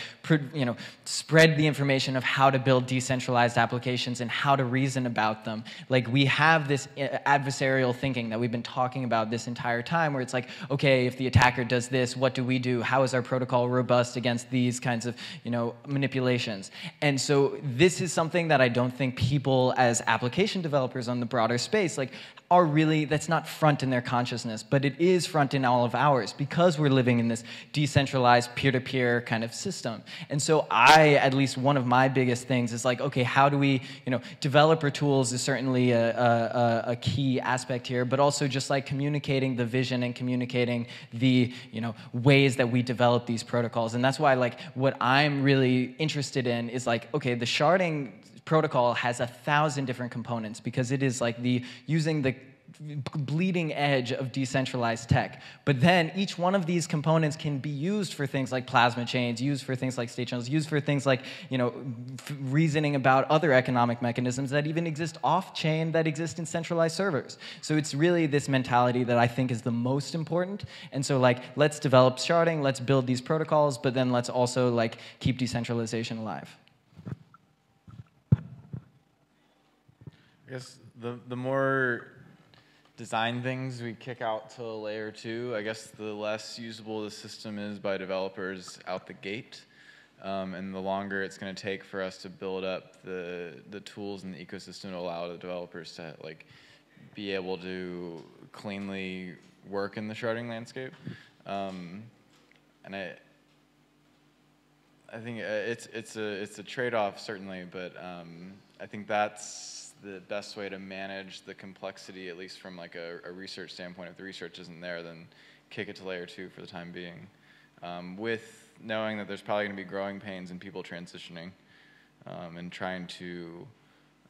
you know, spread the information of how to build decentralized applications and how to reason about them. Like we have this uh, adversarial thinking that we've been talking about this entire time where it's like, okay, if the attacker does this, what do we do? How is our protocol robust against these kinds of, you know, manipulations? And so this is something that I don't think people as application developers on the broader space like are really that's not front in their consciousness, but it is front in all of ours because we're living in this decentralized peer-to-peer kind of system. And so I at least one of my biggest things is like okay, how do we, you know, developer tools is certainly a, a, a key aspect here, but also just like communicating the vision and communicating the, you know, ways that we develop these protocols. And that's why like what I'm really interested in is like, okay, the sharding protocol has a thousand different components because it is like the using the bleeding edge of decentralized tech. But then each one of these components can be used for things like plasma chains, used for things like state channels, used for things like you know reasoning about other economic mechanisms that even exist off-chain that exist in centralized servers. So it's really this mentality that I think is the most important. And so like let's develop sharding, let's build these protocols, but then let's also like keep decentralization alive. I guess the the more design things we kick out to layer two, I guess the less usable the system is by developers out the gate. Um, and the longer it's going to take for us to build up the the tools and the ecosystem to allow the developers to like be able to cleanly work in the sharding landscape. Um, and I I think uh, it's it's a it's a trade-off certainly, but um, I think that's the best way to manage the complexity, at least from like a, a, research standpoint. If the research isn't there, then kick it to layer two for the time being, um, with knowing that there's probably going to be growing pains in people transitioning, um, and trying to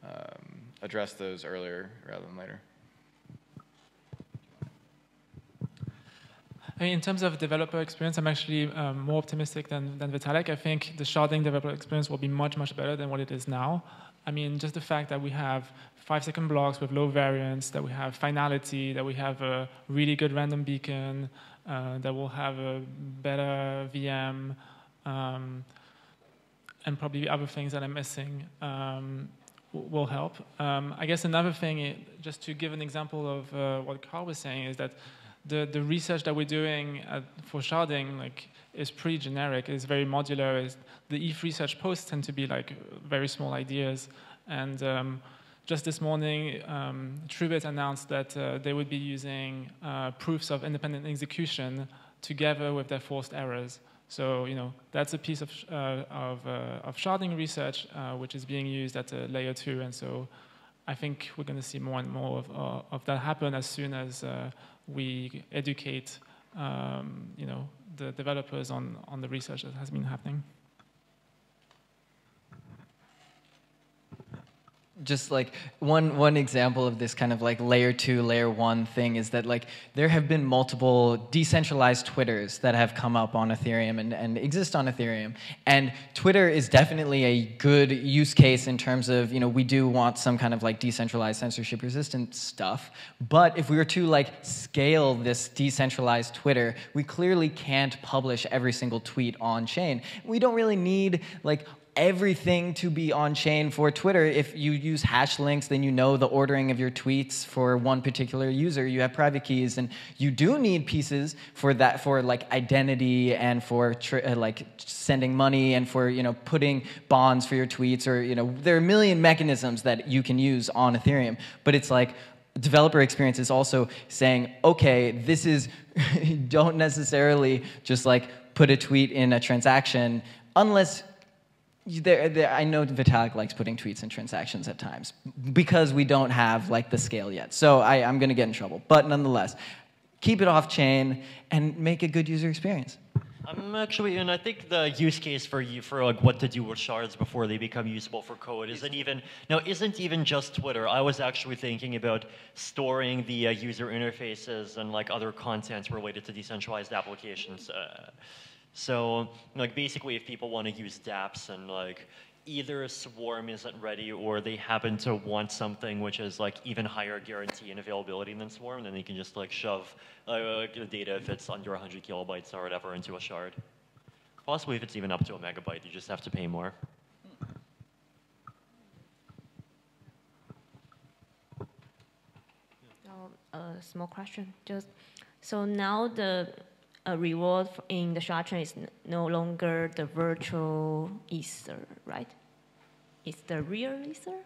um, address those earlier rather than later. I mean, in terms of developer experience, I'm actually um, more optimistic than, than Vitalik. I think the sharding developer experience will be much, much better than what it is now. I mean, just the fact that we have five second blocks with low variance, that we have finality, that we have a really good random beacon, uh, that will have a better VM, um, and probably other things that I'm missing um, will help. Um, I guess another thing, just to give an example of uh, what Karl was saying, is that the, the research that we're doing at, for sharding like is pretty generic. It's very modular. It's, the ETH research posts tend to be like very small ideas. And um, just this morning, um, announced that uh, they would be using uh, proofs of independent execution together with their forced errors. So you know that's a piece of uh, of, uh, of, sharding research uh, which is being used at layer two, and so I think we're going to see more and more of, uh, of that happen as soon as we educate um, you know, the developers on, on the research that has been happening. Just like one one example of this kind of like layer two layer one thing is that like there have been multiple decentralized twitters that have come up on ethereum and, and exist on ethereum. And twitter is definitely a good use case in terms of you know we do want some kind of like decentralized censorship resistant stuff. But if we were to like scale this decentralized twitter we clearly can't publish every single tweet on chain we don't really need like everything to be on chain for Twitter. If you use hash links, then you know the ordering of your tweets for one particular user. You have private keys, and you do need pieces for that, for like identity and for uh, like sending money and for you know putting bonds for your tweets, or you know there are a million mechanisms that you can use on Ethereum. But it's like developer experience is also saying, okay, this is don't necessarily just like put a tweet in a transaction unless there, there, I know Vitalik likes putting tweets in transactions at times because we don't have like the scale yet. So I, I'm going to get in trouble. But nonetheless, keep it off chain and make a good user experience. I'm actually, and I think the use case for you for like what to do with shards before they become usable for code isn't even no isn't even just Twitter. I was actually thinking about storing the uh, user interfaces and like other content related to decentralized applications. Uh, so like basically if people want to use dApps and like either Swarm isn't ready or they happen to want something which is like even higher guarantee and availability than Swarm, then they can just like shove uh, the data if it's under 100 kilobytes or whatever into a shard. Possibly if it's even up to a megabyte, you just have to pay more. a small question. Just so now the a reward in the shard chain is no longer the virtual ether, right? It's the real ether?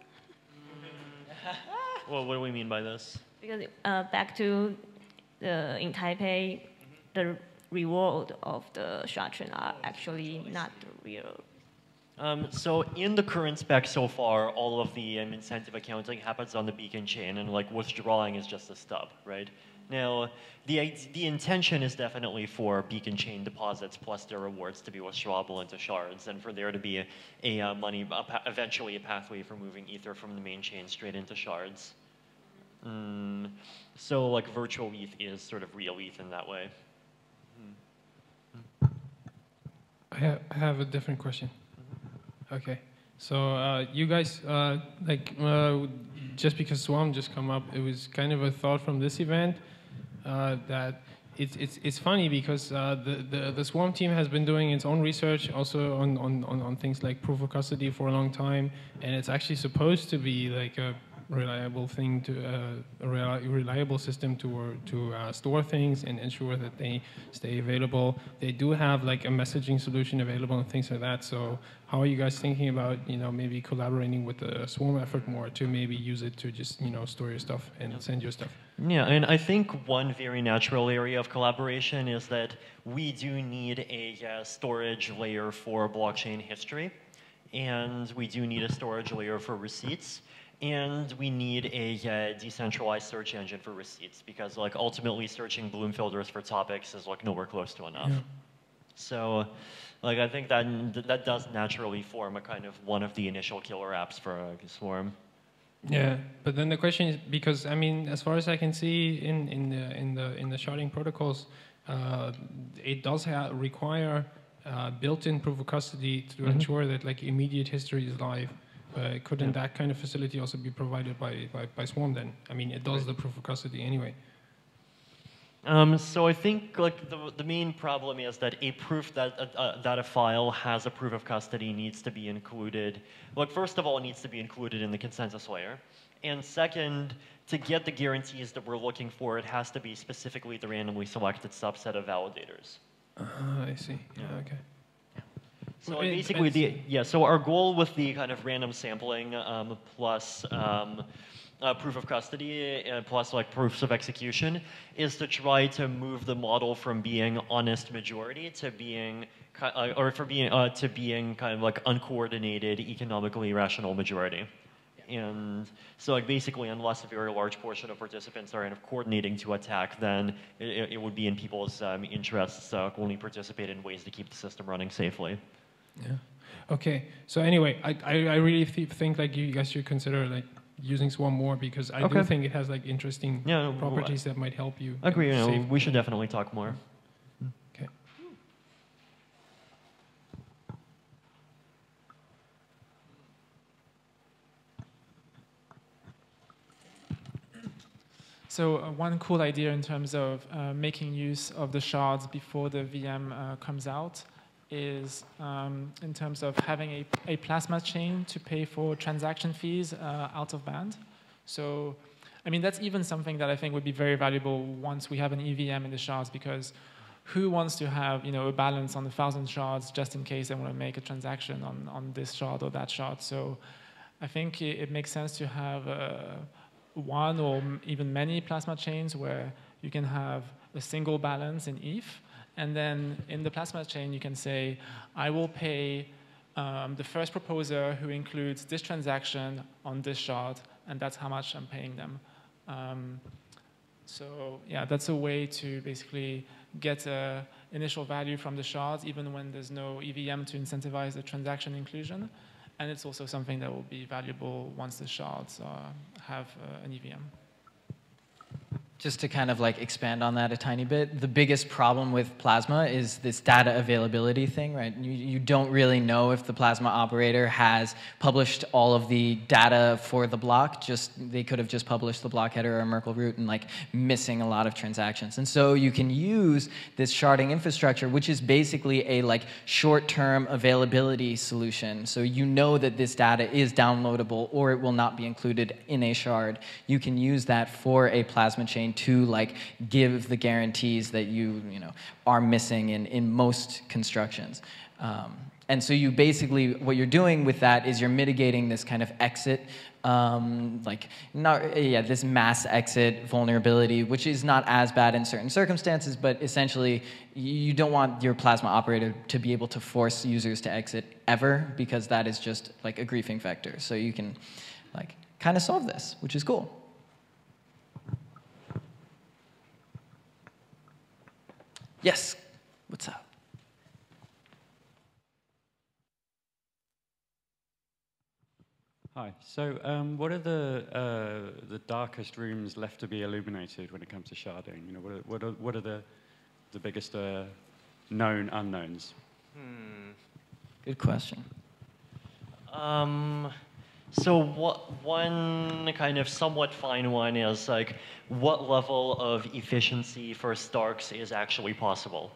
well, what do we mean by this? Because uh, back to the, in Taipei, the reward of the chain are actually not the real. Um, so in the current spec so far, all of the um, incentive accounting happens on the beacon chain, and like withdrawing is just a stub, right? Now, the, the intention is definitely for beacon chain deposits plus their rewards to be withdrawable into shards and for there to be a, a uh, money, a eventually a pathway for moving ether from the main chain straight into shards. Mm, so like virtual ETH is sort of real ETH in that way. I have, I have a different question. Okay. So uh, you guys, uh, like, uh, just because Swarm just come up, it was kind of a thought from this event that it's, it's, it's funny because uh, the, the, the, Swarm team has been doing its own research also on, on, on, on, things like proof of custody for a long time, and it's actually supposed to be like a reliable thing to uh, a reliable system to to uh, store things and ensure that they stay available. They do have like a messaging solution available and things like that. So how are you guys thinking about you know maybe collaborating with the Swarm effort more to maybe use it to just you know store your stuff and send your stuff? Yeah, and I think one very natural area of collaboration is that we do need a uh, storage layer for blockchain history, and we do need a storage layer for receipts, and we need a uh, decentralized search engine for receipts because, like, ultimately searching Bloom filters for topics is like nowhere close to enough. Yeah. So, like, I think that that does naturally form a kind of one of the initial killer apps for uh, Swarm. Yeah, but then the question is because I mean, as far as I can see in in the in the in the sharding protocols, uh, it does ha- require uh, built-in proof of custody to Mhm. ensure that like immediate history is live. Uh, couldn't that kind of facility also be provided by, by, by Swarm then? I mean, it does the proof of custody anyway. Um, so I think like the, the main problem is that a proof that uh, uh, that a file has a proof of custody needs to be included. Like first of all, it needs to be included in the consensus layer, and second, to get the guarantees that we're looking for, it has to be specifically the randomly selected subset of validators. Uh, I see. Yeah. Okay. So basically, the yeah. So our goal with the kind of random sampling um, plus um, uh, proof of custody uh, plus like proofs of execution is to try to move the model from being honest majority to being uh, or for being uh, to being kind of like uncoordinated economically rational majority. And so, like, basically, unless a very large portion of participants are kind of coordinating to attack, then it, it would be in people's um, interests to only participate in ways to keep the system running safely. Yeah. Okay. So anyway, I, I, I really th- think like you guys should consider like using Swarm more because I do think it has like interesting Yeah, no, properties that might help you. Agree. You know, save- we should definitely talk more. Okay. So uh, one cool idea in terms of uh, making use of the shards before the VM uh, comes out is um, in terms of having a, a plasma chain to pay for transaction fees uh, out of band. So, I mean, that's even something that I think would be very valuable once we have an EVM in the shards because who wants to have you know a balance on a thousand shards just in case they want to make a transaction on, on this shard or that shard? So, I think it, it makes sense to have uh, one or even many plasma chains where you can have a single balance in ETH, and then in the plasma chain you can say, I will pay um, the first proposer who includes this transaction on this shard, and that's how much I'm paying them. Um, so yeah, that's a way to basically get a initial value from the shards, even when there's no EVM to incentivize the transaction inclusion. And it's also something that will be valuable once the shards uh, have uh, an EVM. Just to kind of like expand on that a tiny bit, the biggest problem with Plasma is this data availability thing, right? You, you don't really know if the Plasma operator has published all of the data for the block. Just they could have just published the block header or Merkle root and like missing a lot of transactions. And so you can use this sharding infrastructure, which is basically a like short-term availability solution. So you know that this data is downloadable or it will not be included in a shard. You can use that for a plasma chain to like give the guarantees that you you know are missing in in most constructions. Um, and so you basically what you're doing with that is you're mitigating this kind of exit um, like not yeah this mass exit vulnerability which is not as bad in certain circumstances but essentially you don't want your plasma operator to be able to force users to exit ever because that is just like a griefing vector so you can like kind of solve this which is cool yes what's up Hi. So, um, what are the uh, the darkest rooms left to be illuminated when it comes to sharding? You know, what are, what are, what are the the biggest uh, known unknowns? Hmm. good question Um, so what one kind of somewhat fine one is like what level of efficiency for STARKs is actually possible.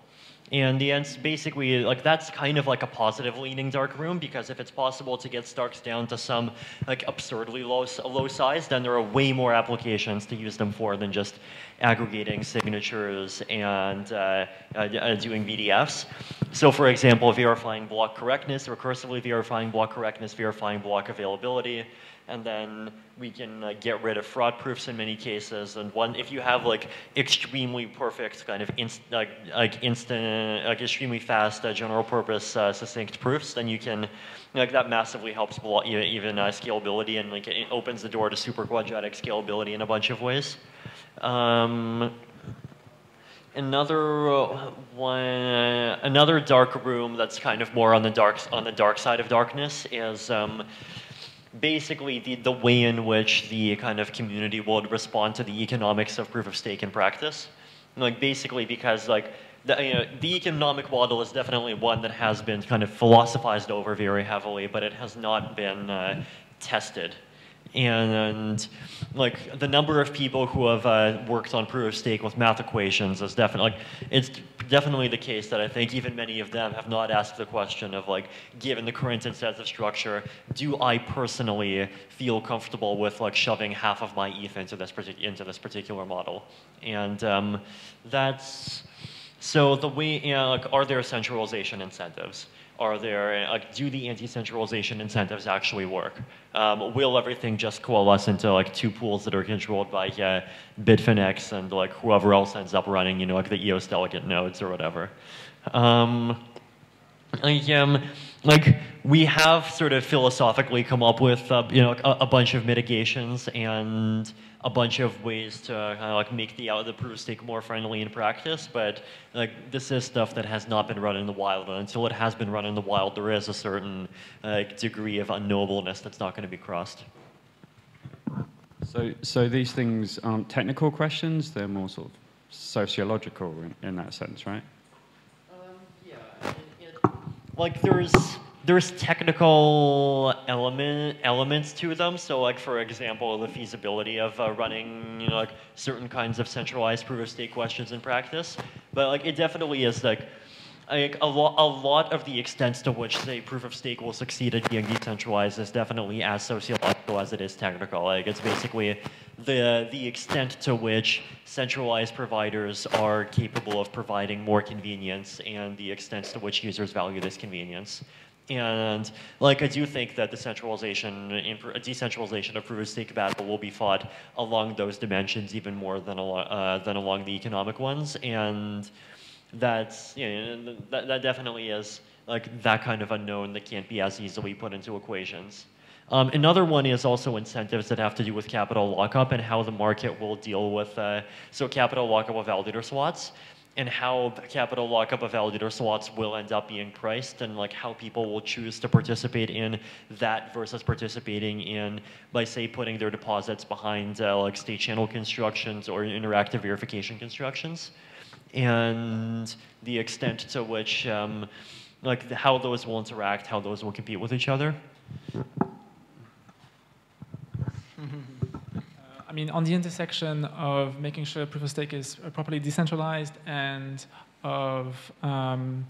And the ends basically like that's kind of like a positive leaning dark room because if it's possible to get STARKs down to some like absurdly low low size, then there are way more applications to use them for than just aggregating signatures and uh, uh, doing VDFs. So for example, verifying block correctness, recursively verifying block correctness, verifying block availability, and then we can uh, get rid of fraud proofs in many cases. And one, if you have like extremely perfect kind of inst like, like instant, like extremely fast uh, general purpose uh, succinct proofs, then you can like that massively helps even uh, scalability and like it opens the door to super quadratic scalability in a bunch of ways. Um, another uh, one, another dark room that's kind of more on the dark on the dark side of darkness is um, basically the, the way in which the kind of community would respond to the economics of proof of stake in practice. Like basically because like the, you know, the economic model is definitely one that has been kind of philosophized over very heavily, but it has not been uh, tested and like the number of people who have uh, worked on proof of stake with math equations is definitely like it's definitely the case that I think even many of them have not asked the question of like given the current incentive structure do I personally feel comfortable with like shoving half of my ETH into this into this particular model? And um, that's so the way you know, like are there centralization incentives are there, like, do the anti-centralization incentives actually work? Um, will everything just coalesce into like two pools that are controlled by Bitfinex and like whoever else ends up running, you know, like the EOS delegate nodes or whatever? Um, like, um, like we have sort of philosophically come up with, uh, you know, a, a bunch of mitigations and a bunch of ways to kind of like make the out the proof of stake more friendly in practice, but like this is stuff that has not been run in the wild. And until it has been run in the wild, there is a certain uh, degree of unknowableness that's not going to be crossed. So, so these things aren't technical questions; they're more sort of sociological in, in that sense, right? Um, yeah, it, it, like there's there's technical element elements to them. So, like for example, the feasibility of uh, running you know like certain kinds of centralized proof of stake questions in practice. But like it definitely is like like a, lo a lot of the extent to which say proof of stake will succeed at being decentralized is definitely as sociological as it is technical. Like it's basically the the extent to which centralized providers are capable of providing more convenience and the extent to which users value this convenience. And like I do think that the centralization, decentralization of proof of stake battle will be fought along those dimensions even more than along, uh, than along the economic ones. And that's, you know, that, that definitely is like that kind of unknown that can't be as easily put into equations. Um, another one is also incentives that have to do with capital lockup and how the market will deal with, uh, so capital lockup of validator slots and how capital lockup of validator slots will end up being priced and like how people will choose to participate in that versus participating in by say putting their deposits behind uh, like state channel constructions or interactive verification constructions. And the extent to which um, like how those will interact how those will compete with each other I mean, on the intersection of making sure proof of stake is properly decentralized and of um,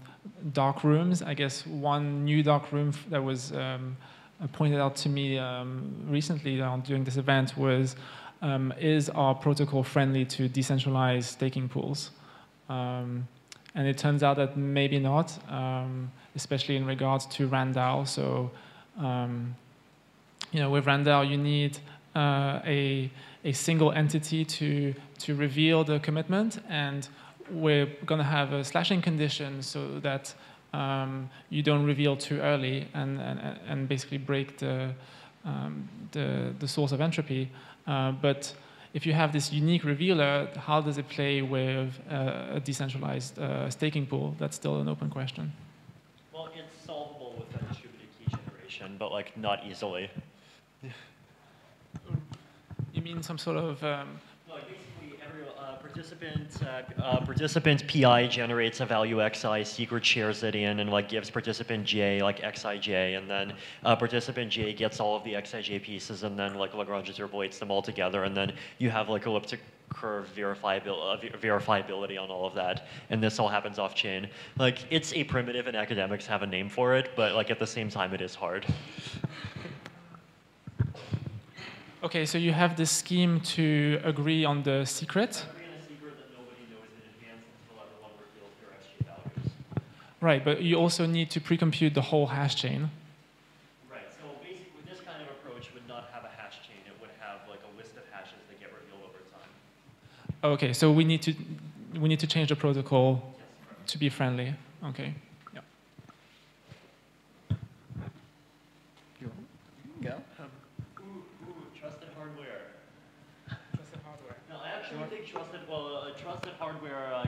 dark rooms, I guess one new dark room that was um, pointed out to me um, recently during this event was um, is our protocol friendly to decentralized staking pools? Um, and it turns out that maybe not, um, especially in regards to RANDAO. So, you know, with RANDAO, you need uh, a a single entity to, to reveal the commitment, and we're going to have a slashing condition so that um, you don't reveal too early and, and, and basically break the, um, the, the, source of entropy. Uh, but if you have this unique revealer, how does it play with uh, a decentralized uh, staking pool? That's still an open question. Well, it's solvable with a distributed key generation, but like not easily. You mean some sort of um, basically every uh, participant uh, uh, participant PI generates a value xi, secret shares it in, and like gives participant J like xij, and then uh, participant J gets all of the xij pieces, and then like Lagrange interpolates them all together, and then you have like elliptic curve verifiability, uh, verifiability on all of that, and this all happens off chain. Like it's a primitive, and academics have a name for it, but like at the same time, it is hard. Okay, so you have this scheme to agree on the secret. Right, but you also need to pre-compute the whole hash chain. Right. So basically, this kind of approach would not have a hash chain. It would have like a list of hashes that get revealed over time. Okay, so we need to we need to change the protocol to be friendly. Okay. Yeah. Go. Ooh, ooh, trusted hardware. Trusted hardware. No, I actually think trusted. Well, uh, trusted Uh,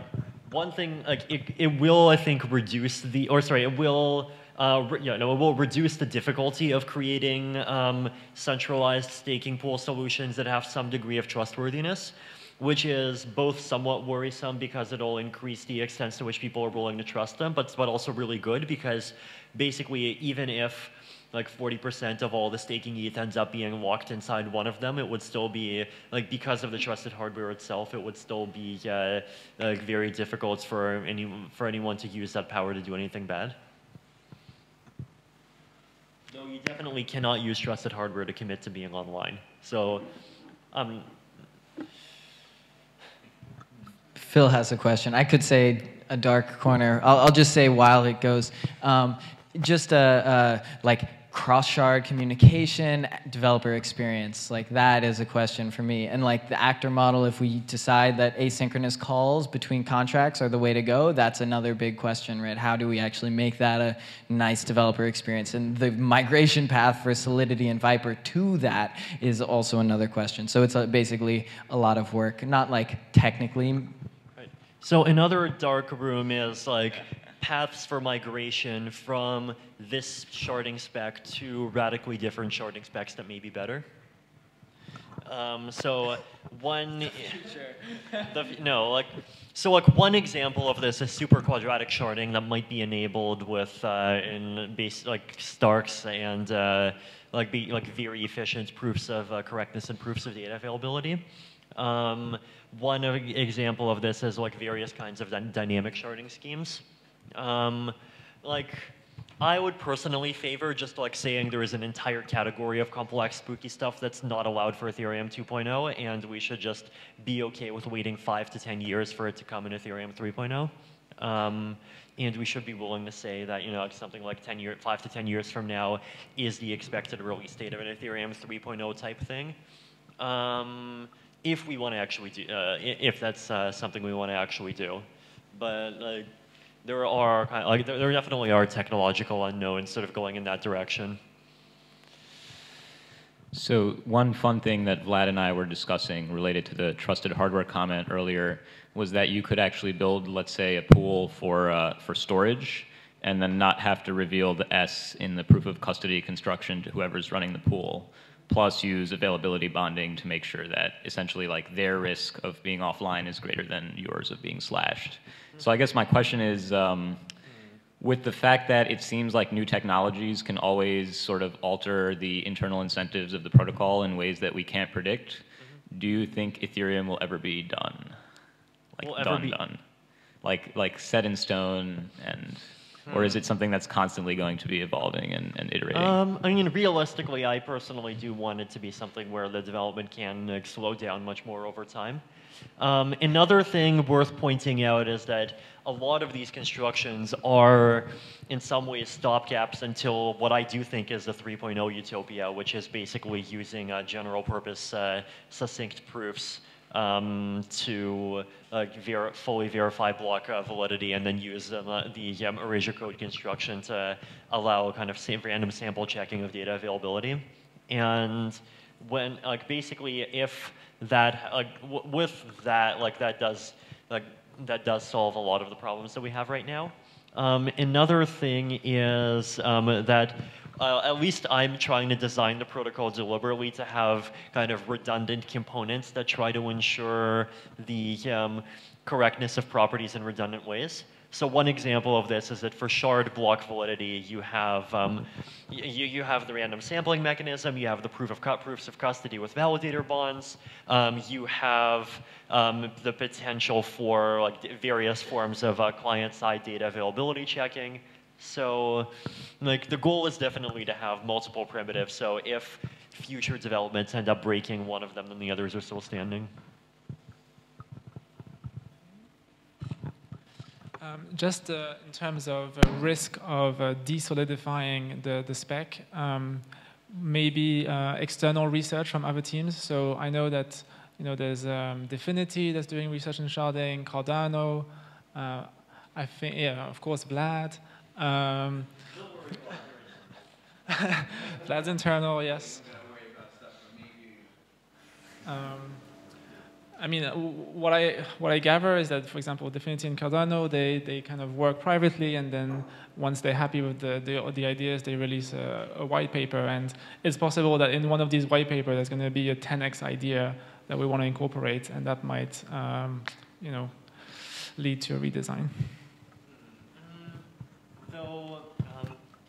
one thing, like it, it will, I think, reduce the, or sorry, it will, uh, yeah, no, it will reduce the difficulty of creating um, centralized staking pool solutions that have some degree of trustworthiness, which is both somewhat worrisome because it'll increase the extent to which people are willing to trust them, but but also really good because basically, even if like 40% of all the staking ETH ends up being locked inside one of them, it would still be, like because of the trusted hardware itself, it would still be uh, like very difficult for, any, for anyone to use that power to do anything bad. No, you definitely cannot use trusted hardware to commit to being online. So, um, Phil has a question. I could say a dark corner. I'll, I'll just say while it goes. Um, just a, uh, like cross-shard communication, developer experience, like that is a question for me. And like the actor model, if we decide that asynchronous calls between contracts are the way to go, that's another big question, right? How do we actually make that a nice developer experience? And the migration path for Solidity and Vyper to that is also another question. So it's uh, basically a lot of work, not like technically. So another dark room is like paths for migration from this sharding spec to radically different sharding specs that may be better. Um, so one, the, no, like, so like one example of this is super quadratic sharding that might be enabled with uh, in base like STARKs and uh, like be like very efficient proofs of uh, correctness and proofs of data availability. Um, one example of this is like various kinds of dy dynamic sharding schemes. Um, like, I would personally favor just like saying there is an entire category of complex spooky stuff that's not allowed for Ethereum 2.0, and we should just be okay with waiting five to 10 years for it to come in Ethereum 3.0. Um, and we should be willing to say that you know something like 10 year, five to 10 years from now is the expected release date of an Ethereum 3.0 type thing. Um, if we want to actually do, uh, if that's uh, something we want to actually do, but like there are kind of, like there, there definitely are technological unknowns sort of going in that direction. So one fun thing that Vlad and I were discussing related to the trusted hardware comment earlier was that you could actually build, let's say, a pool for uh, for storage, and then not have to reveal the S in the proof of custody construction to whoever's running the pool. Plus, use availability bonding to make sure that essentially, like their risk of being offline is greater than yours of being slashed. So I guess my question is, um, with the fact that it seems like new technologies can always sort of alter the internal incentives of the protocol in ways that we can't predict, do you think Ethereum will ever be done? Like will done, done. Like like set in stone and or is it something that's constantly going to be evolving and, and iterating? Um, I mean, realistically, I personally do want it to be something where the development can uh, slow down much more over time. Um, another thing worth pointing out is that a lot of these constructions are in some ways stopgaps until what I do think is the 3.0 utopia, which is basically using uh, general purpose uh, succinct proofs um, to uh, ver fully verify block uh, validity and then use um, uh, the um, erasure code construction to allow kind of random sample checking of data availability. And when, like, basically, if that like with that like that does like that does solve a lot of the problems that we have right now. Um, another thing is um, that uh, at least I'm trying to design the protocol deliberately to have kind of redundant components that try to ensure the um, correctness of properties in redundant ways. So one example of this is that for shard block validity, you have um, you, you have the random sampling mechanism, you have the proof of cut proofs of custody with validator bonds, um, you have um, the potential for like various forms of uh, client-side data availability checking. So like the goal is definitely to have multiple primitives. So if future developments end up breaking one of them, then the others are still standing. Um, just uh, in terms of uh, risk of uh, desolidifying the, the spec, um, maybe uh, external research from other teams. So I know that you know there's um, Dfinity that's doing research in sharding, Cardano. Uh, I think, yeah, of course, Vlad. Um, Vlad's internal, yes. Um, I mean, what I what I gather is that, for example, Dfinity and Cardano, they, they kind of work privately, and then once they're happy with the the, the ideas, they release a, a, white paper, and it's possible that in one of these white papers, there's going to be a 10x idea that we want to incorporate, and that might, um, you know, lead to a redesign.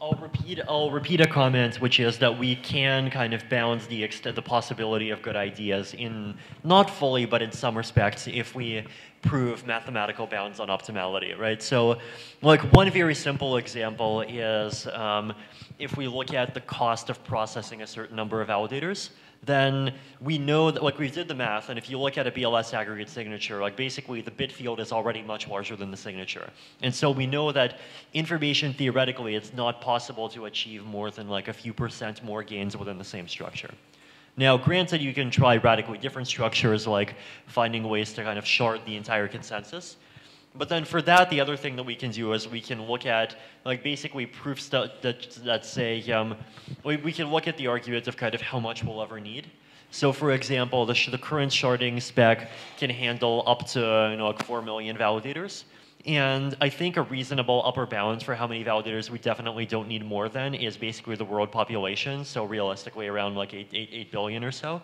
I'll repeat, I'll repeat a comment, which is that we can kind of bound the, extent, the possibility of good ideas in, not fully, but in some respects, if we prove mathematical bounds on optimality, right? So like one very simple example is um, if we look at the cost of processing a certain number of validators, then we know that, like we did the math, and if you look at a BLS aggregate signature, like basically the bit field is already much larger than the signature. And so we know that information theoretically, it's not possible to achieve more than like a few percent more gains within the same structure. Now, granted, you can try radically different structures like finding ways to kind of shard the entire consensus, but then for that, the other thing that we can do is we can look at like basically proofs that, that, that say, um, we, we can look at the argument of kind of how much we'll ever need. So for example, the, the current sharding spec can handle up to you know, like 4 million validators. And I think a reasonable upper bound for how many validators we definitely don't need more than is basically the world population. So realistically around like 8, 8, 8 billion or so.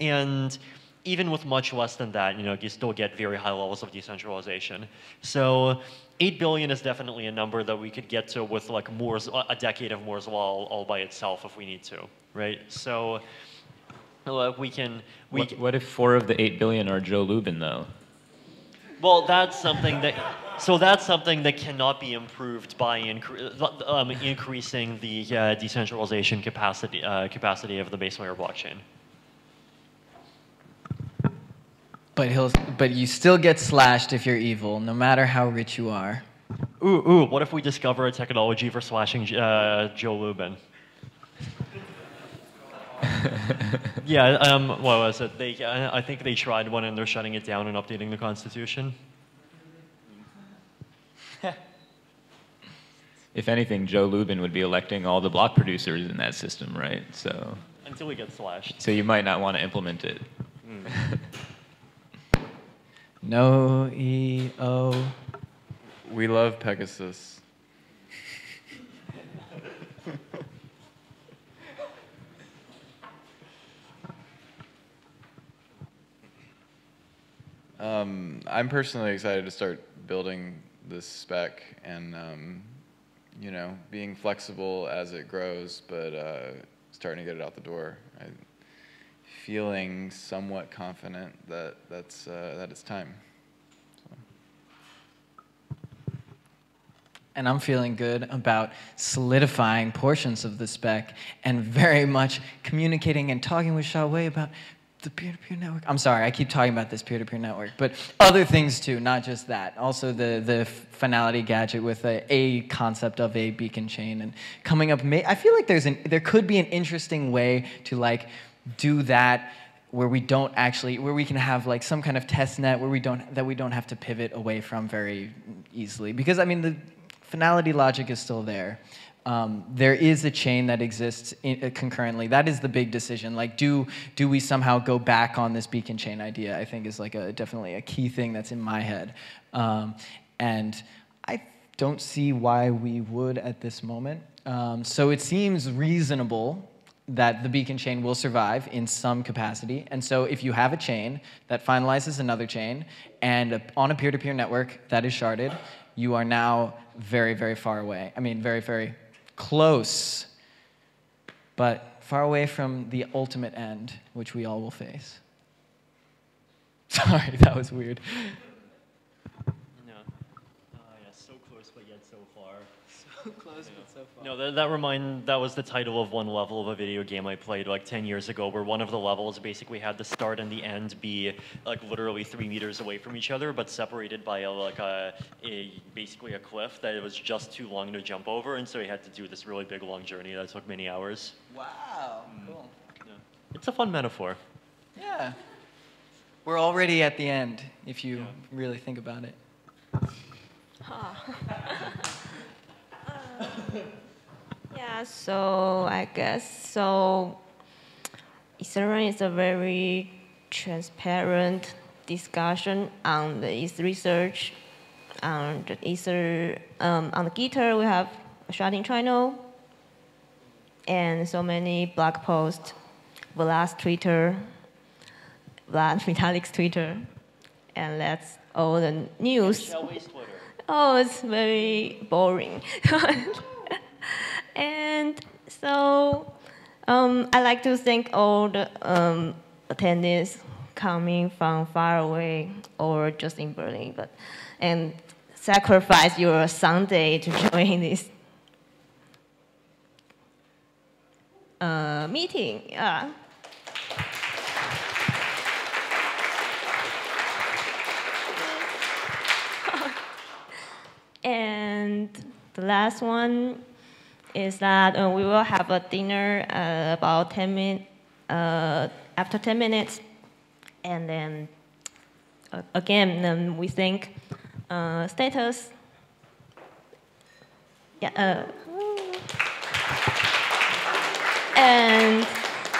And even with much less than that, you know, you still get very high levels of decentralization. So 8 billion is definitely a number that we could get to with like Moore's, a decade of Moore's law all, all by itself if we need to, right? So look, we can... We what, what if four of the 8 billion are Joe Lubin though? Well, that's something that, so that's something that cannot be improved by incre um, increasing the uh, decentralization capacity, uh, capacity of the base layer blockchain. But he'll, but you still get slashed if you're evil, no matter how rich you are. Ooh, ooh, what if we discover a technology for slashing uh, Joe Lubin? yeah, um, what was it? They, I think they tried one and they're shutting it down and updating the Constitution. if anything, Joe Lubin would be electing all the block producers in that system, right? So until we get slashed. So you might not want to implement it. Mm. No E O. We love Pegasus. um, I'm personally excited to start building this spec and um, you know being flexible as it grows, but uh, starting to get it out the door. I, feeling somewhat confident that that's uh, that it's time. So. And I'm feeling good about solidifying portions of the spec and very much communicating and talking with Hsiao-Wei about the peer-to-peer network. I'm sorry, I keep talking about this peer-to-peer network, but other things too, not just that. Also the the finality gadget with a, a concept of a beacon chain and coming up. I feel like there's an there could be an interesting way to like do that where we don't actually where we can have like some kind of test net where we don't that we don't have to pivot away from very easily. Because i mean the finality logic is still there. Um, there is a chain that exists in, uh, concurrently. That is the big decision. Like do do we somehow go back on this beacon chain idea i think is like a definitely a key thing that's in my head. Um, and i don't see why we would at this moment. Um, so it seems reasonable that the beacon chain will survive in some capacity. And so if you have a chain that finalizes another chain and on a peer-to-peer network that is sharded, you are now very, very far away. I mean, very, very close, but far away from the ultimate end, which we all will face. Sorry, that was weird. Yeah. Uh, yeah, so close but yet so far. So close but so far. No, that, that remind that was the title of one level of a video game I played like 10 years ago, where one of the levels basically had the start and the end be like literally three meters away from each other, but separated by a, like a, a basically a cliff that it was just too long to jump over, and so he had to do this really big long journey that took many hours. Wow, mm. cool. Yeah. It's a fun metaphor. Yeah. We're already at the end, if you really think about it. Uh, Yeah, so I guess so. Ethereum is a very transparent discussion on the research. On the Ether, um, on the Gitter, we have a sharding channel and so many blog posts, Vlad's Twitter, Vlad Vitalik's Twitter, and that's all the news. Oh, it's very boring. and so um, I like to thank all the um, attendees coming from far away or just in Berlin, but and sacrifice your Sunday to join this uh, meeting. Yeah. And the last one is that uh, we will have a dinner uh, about 10 minutes, uh, after 10 minutes. And then uh, again, um, we think uh, status. Yeah. uh, and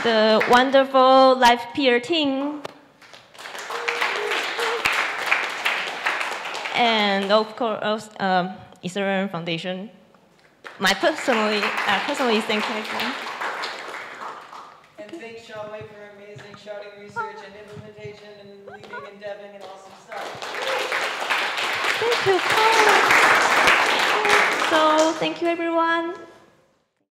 the wonderful live peer team and of course, um, Ethereum Foundation. My personally, uh, personally thank everyone. And thank Hsiao-Wei for amazing sharding research and implementation and leading and deving and awesome stuff. Thank you, Paul. So thank you, everyone.